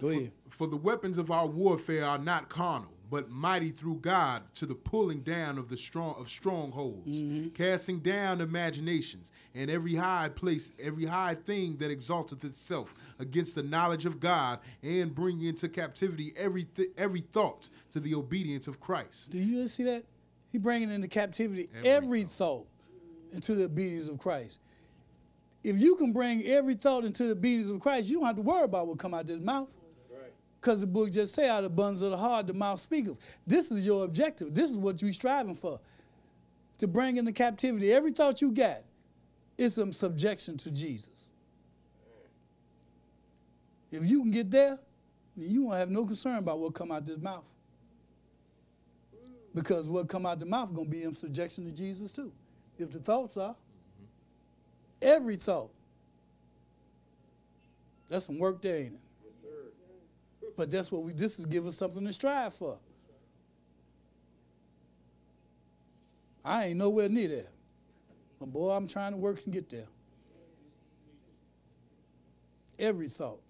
Go ahead. For the weapons of our warfare are not carnal, but mighty through God to the pulling down of the strong of strongholds, mm-hmm. casting down imaginations and every high place, every high thing that exalteth itself against the knowledge of God, and bring into captivity every th- every thought to the obedience of Christ. Do you see that? He bringing into captivity every, Every thought into the obedience of Christ. If you can bring every thought into the obedience of Christ, you don't have to worry about what come out this mouth. Because the book just say, out of the abundance of the heart, the mouth speaketh. This is your objective. This is what you're striving for. To bring into captivity every thought you got is some subjection to Jesus. If you can get there, then you won't have no concern about what come out this mouth. Because what come out the mouth to be in subjection to Jesus too. If the thoughts are. Every thought. That's some work there, ain't it? But that's what we this is give us something to strive for. I ain't nowhere near there. But boy, I'm trying to work and get there. Every thought.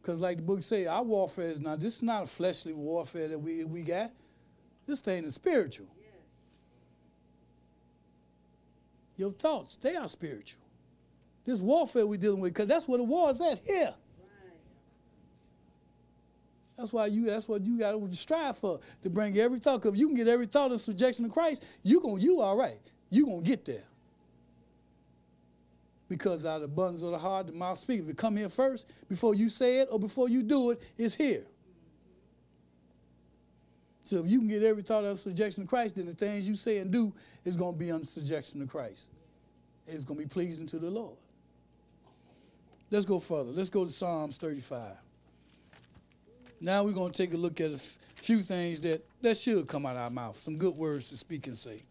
Because like the book say, our warfare is not, this is not a fleshly warfare that we, we got. This thing is spiritual. Your thoughts, they are spiritual. This warfare we're dealing with, because that's where the war is at here. That's why you. That's what you got to strive for to bring every thought. Because if you can get every thought in subjection to Christ, you gon' you all right. You gonna get there. Because out of the abundance of the heart, the mouth speaks. If it come here first, before you say it or before you do it, it's here. So if you can get every thought under subjection to Christ, then the things you say and do is gonna be under subjection to Christ. It's gonna be pleasing to the Lord. Let's go further. Let's go to Psalms 35. Now we're going to take a look at a few things that, that should come out of our mouth, some good words to speak and say.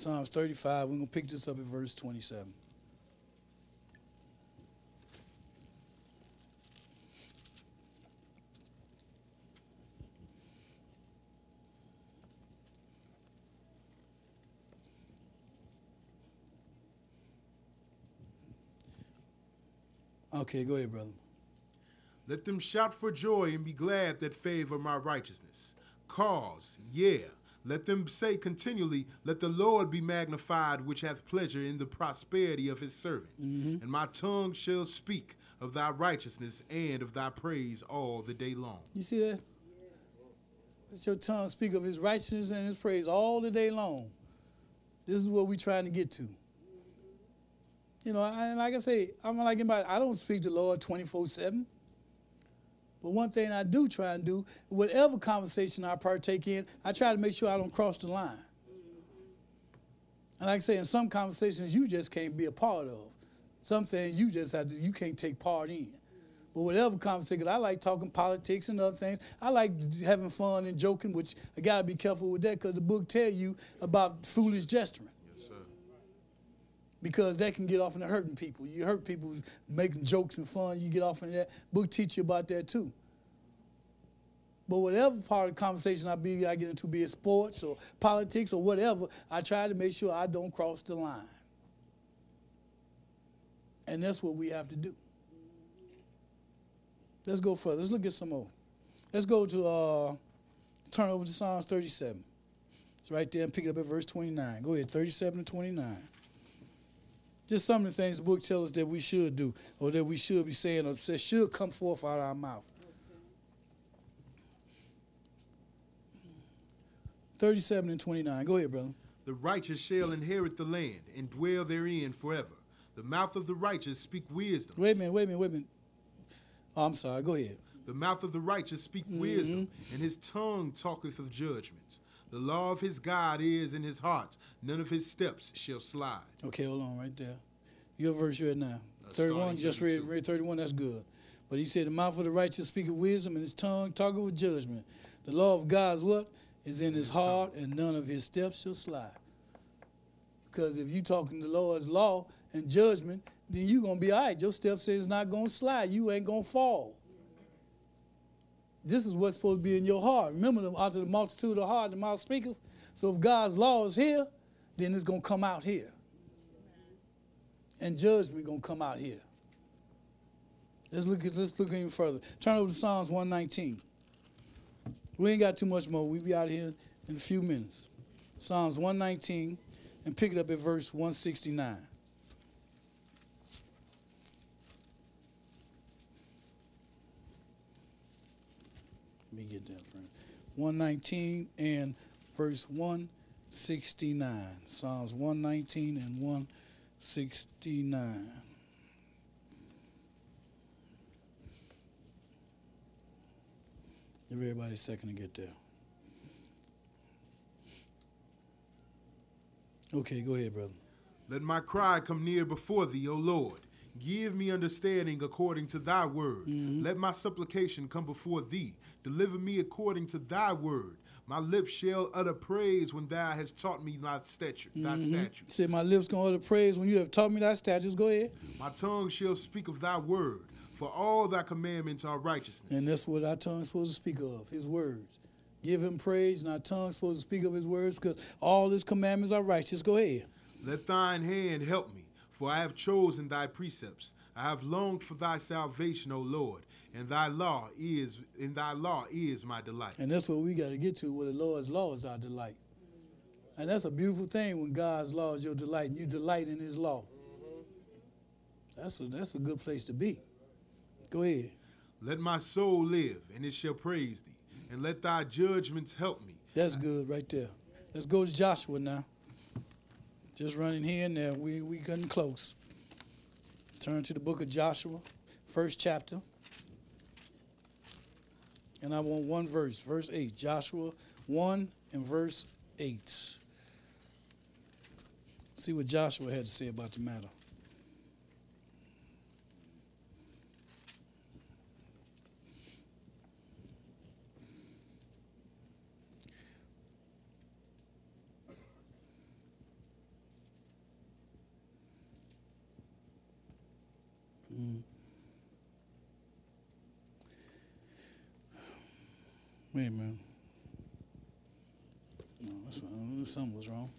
Psalms 35, we're going to pick this up at verse 27. Okay, go ahead, brother. Let them shout for joy and be glad that favor my righteousness. Cause, yeah, let them say continually, Let the Lord be magnified, which hath pleasure in the prosperity of his servant. Mm-hmm. And my tongue shall speak of thy righteousness and of thy praise all the day long. You see that? Let your tongue speak of his righteousness and his praise all the day long. This is what we're trying to get to. You know, and like I say, I'm like anybody, I don't speak to the Lord 24 7. But one thing I do try and do, whatever conversation I partake in, I try to make sure I don't cross the line. And like I say, in some conversations you just can't be a part of. Some things you just have to, you can't take part in. But whatever conversation, I like talking politics and other things. I like having fun and joking, which I gotta be careful with that because the book tell you about foolish gesturing. Because that can get off into hurting people. You hurt people making jokes and fun. You get off into that. Book teach you about that too. But whatever part of the conversation I be, I get into, be it sports or politics or whatever, I try to make sure I don't cross the line. And that's what we have to do. Let's go further. Let's look at some more. Let's go to uh, turn over to Psalms 37. It's right there and pick it up at verse 29. Go ahead, 37 to 29 just some of the things the book tells us that we should do or that we should be saying or that should come forth out of our mouth. 37 and 29. Go ahead, brother. The righteous shall inherit the land and dwell therein forever. The mouth of the righteous speak wisdom. Wait a minute, wait a minute, wait a minute. Oh, I'm sorry, go ahead. The mouth of the righteous speak mm -hmm. wisdom, mm-hmm. and his tongue talketh of judgments. The law of his God is in his heart; none of his steps shall slide. Okay, hold on right there. Your verse you at now. Uh, 31, just read, read 31, that's good. But he said, The mouth of the righteous speaketh wisdom, and his tongue talketh with judgment. The law of God's what? Is in his heart, and none of his steps shall slide. Because if you talking the Lord's law and judgment, then you're going to be all right. Your steps is not going to slide. You ain't going to fall. This is what's supposed to be in your heart. Remember, the- out of the multitude of heart, the mouth speaketh. So if God's law is here, then it's going to come out here. And judgment going to come out here. Let's look at let's look even further. Turn over to Psalms 119. We ain't got too much more. We'll be out here in a few minutes. Psalms 119 and pick it up at verse 169. Let me get that, friend. 119 and verse 169. Psalms 119 and 169. Give everybody a second to get there. Okay, go ahead, brother. Let my cry come near before thee, O Lord. Give me understanding according to thy word. Mm-hmm. Let my supplication come before thee. Deliver me according to thy word. My lips shall utter praise when thou hast taught me thy statute. Thy Mm-hmm. statutes. Say, my lips gonna utter praise when you have taught me thy statutes. Go ahead. My tongue shall speak of thy word, for all thy commandments are righteousness. And that's what our tongue's supposed to speak of, his words. Give him praise, and our tongue's supposed to speak of his words because all his commandments are righteous. Go ahead. Let thine hand help me, for I have chosen thy precepts. I have longed for thy salvation, O Lord, and thy law is in thy law is my delight. And that's what we got to get to, where the Lord's law is our delight. And that's a beautiful thing when God's law is your delight and you delight in his law. That's a, that's a good place to be. Go ahead. Let my soul live, and it shall praise thee, and let thy judgments help me. That's good right there. Let's go to Joshua now. Just running here and there. We we getting close. Turn to the book of Joshua, first chapter. And I want one verse, verse 8. Joshua 1 and verse 8. See what Joshua had to say about the matter. Wait a minute. No, that's wrong. Something was wrong.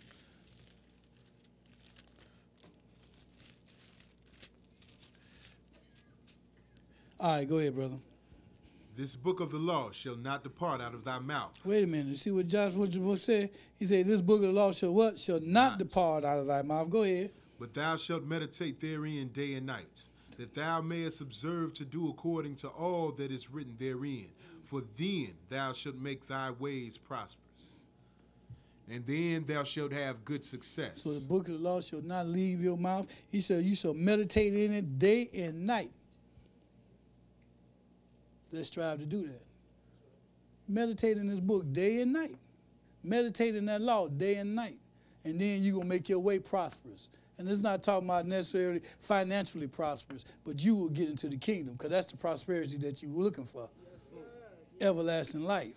All right, go ahead, brother. This book of the law shall not depart out of thy mouth, Wait a minute. See what Joshua said? He said, This book of the law shall what? Shall not, Not. depart out of thy mouth. Go ahead. but thou shalt meditate therein day and night, that thou mayest observe to do according to all that is written therein. For then thou shalt make thy ways prosperous, and then thou shalt have good success. So the book of the law shall not leave your mouth. He said, You shall meditate in it day and night. Let's strive to do that. Meditate in this book day and night. Meditate in that law day and night. And then you're going to make your way prosperous. And it's not talking about necessarily financially prosperous, but you will get into the kingdom because that's the prosperity that you were looking for everlasting life.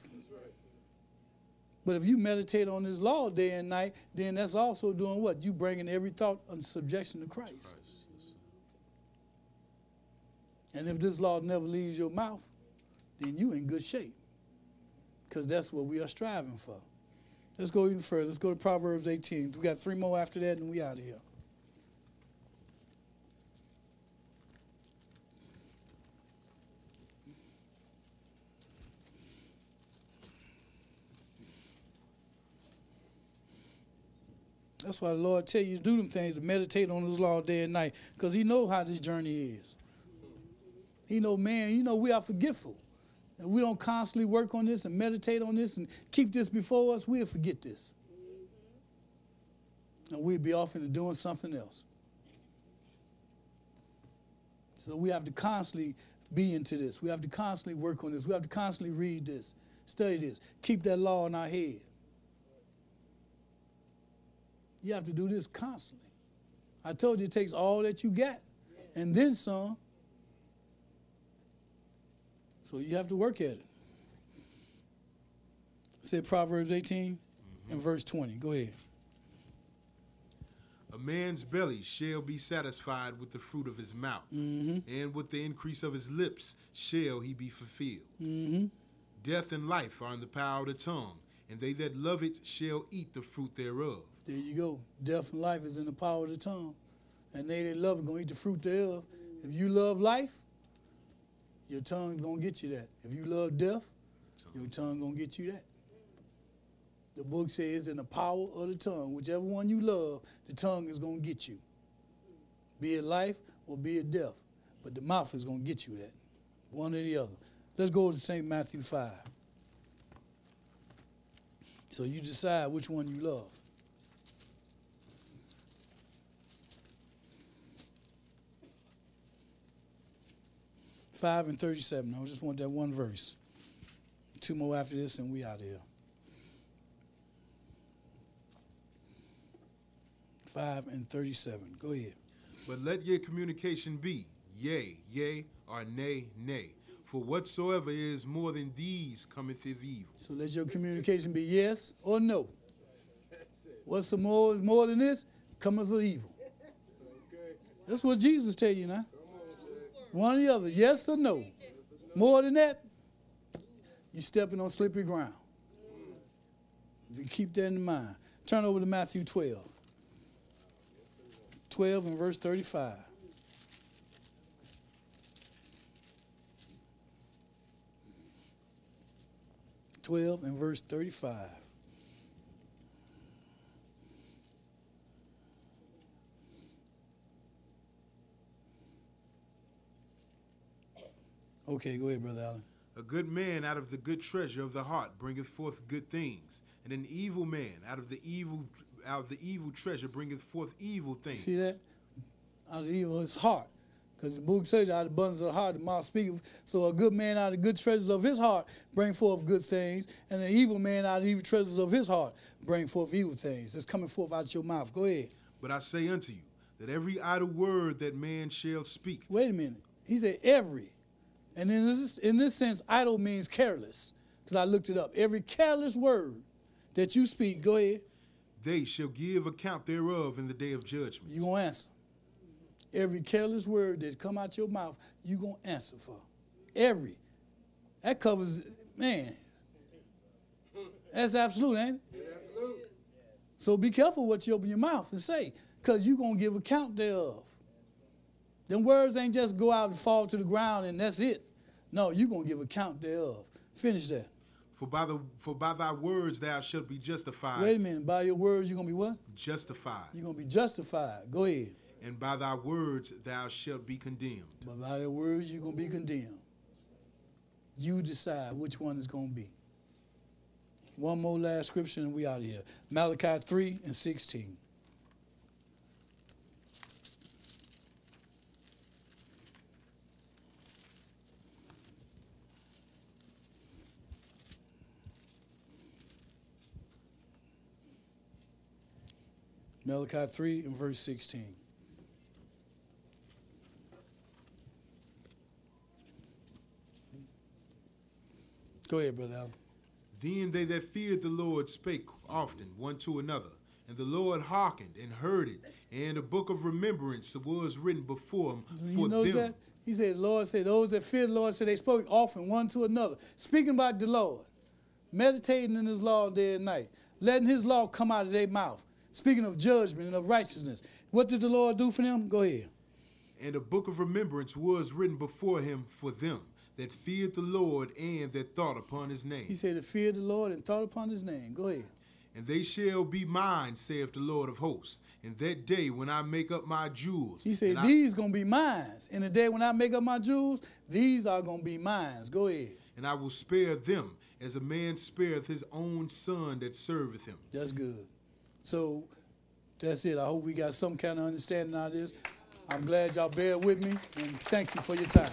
But if you meditate on this law day and night, then that's also doing what? You bringing every thought under subjection to Christ. And if this law never leaves your mouth, then you in good shape. Because that's what we are striving for. Let's go even further. Let's go to Proverbs 18. We got three more after that, and we out of here. That's why the Lord tell you to do them things, to meditate on His law day and night, because He know how this journey is. He know, man, you know we are forgetful. if we don't constantly work on this and meditate on this and keep this before us, we'll forget this. And we'll be off into doing something else. So we have to constantly be into this. We have to constantly work on this. We have to constantly read this, study this, keep that law in our head. You have to do this constantly. I told you it takes all that you got and then some. So you have to work at it. Say Proverbs 18 and verse 20. Go ahead. A man's belly shall be satisfied with the fruit of his mouth, and with the increase of his lips shall he be fulfilled. Mm-hmm. Death and life are in the power of the tongue, and they that love it shall eat the fruit thereof. There you go. Death and life is in the power of the tongue. And they that love are gonna eat the fruit thereof. If you love life, your tongue is gonna get you that. If you love death, your tongue gonna get you that. The book says in the power of the tongue, whichever one you love, the tongue is gonna get you. Be it life or be it death. But the mouth is gonna get you that. One or the other. Let's go to St. Matthew 5. So you decide which one you love. Five and thirty-seven. I just want that one verse. Two more after this, and we out of here. Five and thirty-seven. Go ahead. But let your communication be yea, yea, or nay, nay. For whatsoever is more than these cometh of evil. So let your communication be yes or no. What's the more more than this? Cometh of evil. That's what Jesus tell you now. One or the other, yes or no. More than that, you're stepping on slippery ground. You keep that in mind. Turn over to Matthew 12. 12 and verse 35. Twelve and verse thirty-five. Okay, go ahead, Brother Allen. A good man out of the good treasure of the heart bringeth forth good things, and an evil man out of the evil out of the evil treasure bringeth forth evil things. See that? Out of the evil of his heart. Because the book says, out of the abundance of the heart, the mouth speaketh. So a good man out of the good treasures of his heart bring forth good things, and an evil man out of the evil treasures of his heart bring forth evil things. It's coming forth out of your mouth. Go ahead. But I say unto you that every idle word that man shall speak, Wait a minute. He said every. And in this, in this sense, idle means careless. Because I looked it up. Every careless word that you speak, go ahead, they shall give account thereof in the day of judgment. you going to answer. Every careless word that come out your mouth, you going to answer for. Every. That covers, man. That's absolute, ain't it? So be careful what you open your mouth and say, because you're going to give account thereof. Them words ain't just go out and fall to the ground and that's it. No, you're going to give account thereof. Finish that. For by the for by thy words thou shalt be justified. Wait a minute. By your words, you're going to be what? Justified. You're going to be justified. Go ahead. And by thy words thou shalt be condemned. But by your words, you're going to be condemned. You decide which one is going to be. One more last scripture and we out of here. Malachi 3 and 16. Malachi 3 and verse 16. Go ahead, Brother Allen. Then they that feared the Lord spake often one to another, and the Lord hearkened and heard it, and a book of remembrance was written before him You for notice them. that? He said, Lord said, those that fear the Lord said they spoke often one to another, speaking about the Lord, meditating in his law day and night, letting his law come out of their mouth, speaking of judgment and of righteousness. What did the Lord do for them? Go ahead. And a book of remembrance was written before him for them that feared the Lord and that thought upon his name. He said, to feared the Lord and thought upon his name. Go ahead. And they shall be mine, saith the Lord of hosts, in that day when I make up my jewels. He said, I- these going to be mine. In the day when I make up my jewels, these are going to be mine. Go ahead. and I will spare them as a man spareth his own son that serveth him. That's good. So that's it. I hope we got some kind of understanding out of this. I'm glad y'all bear with me, and thank you for your time.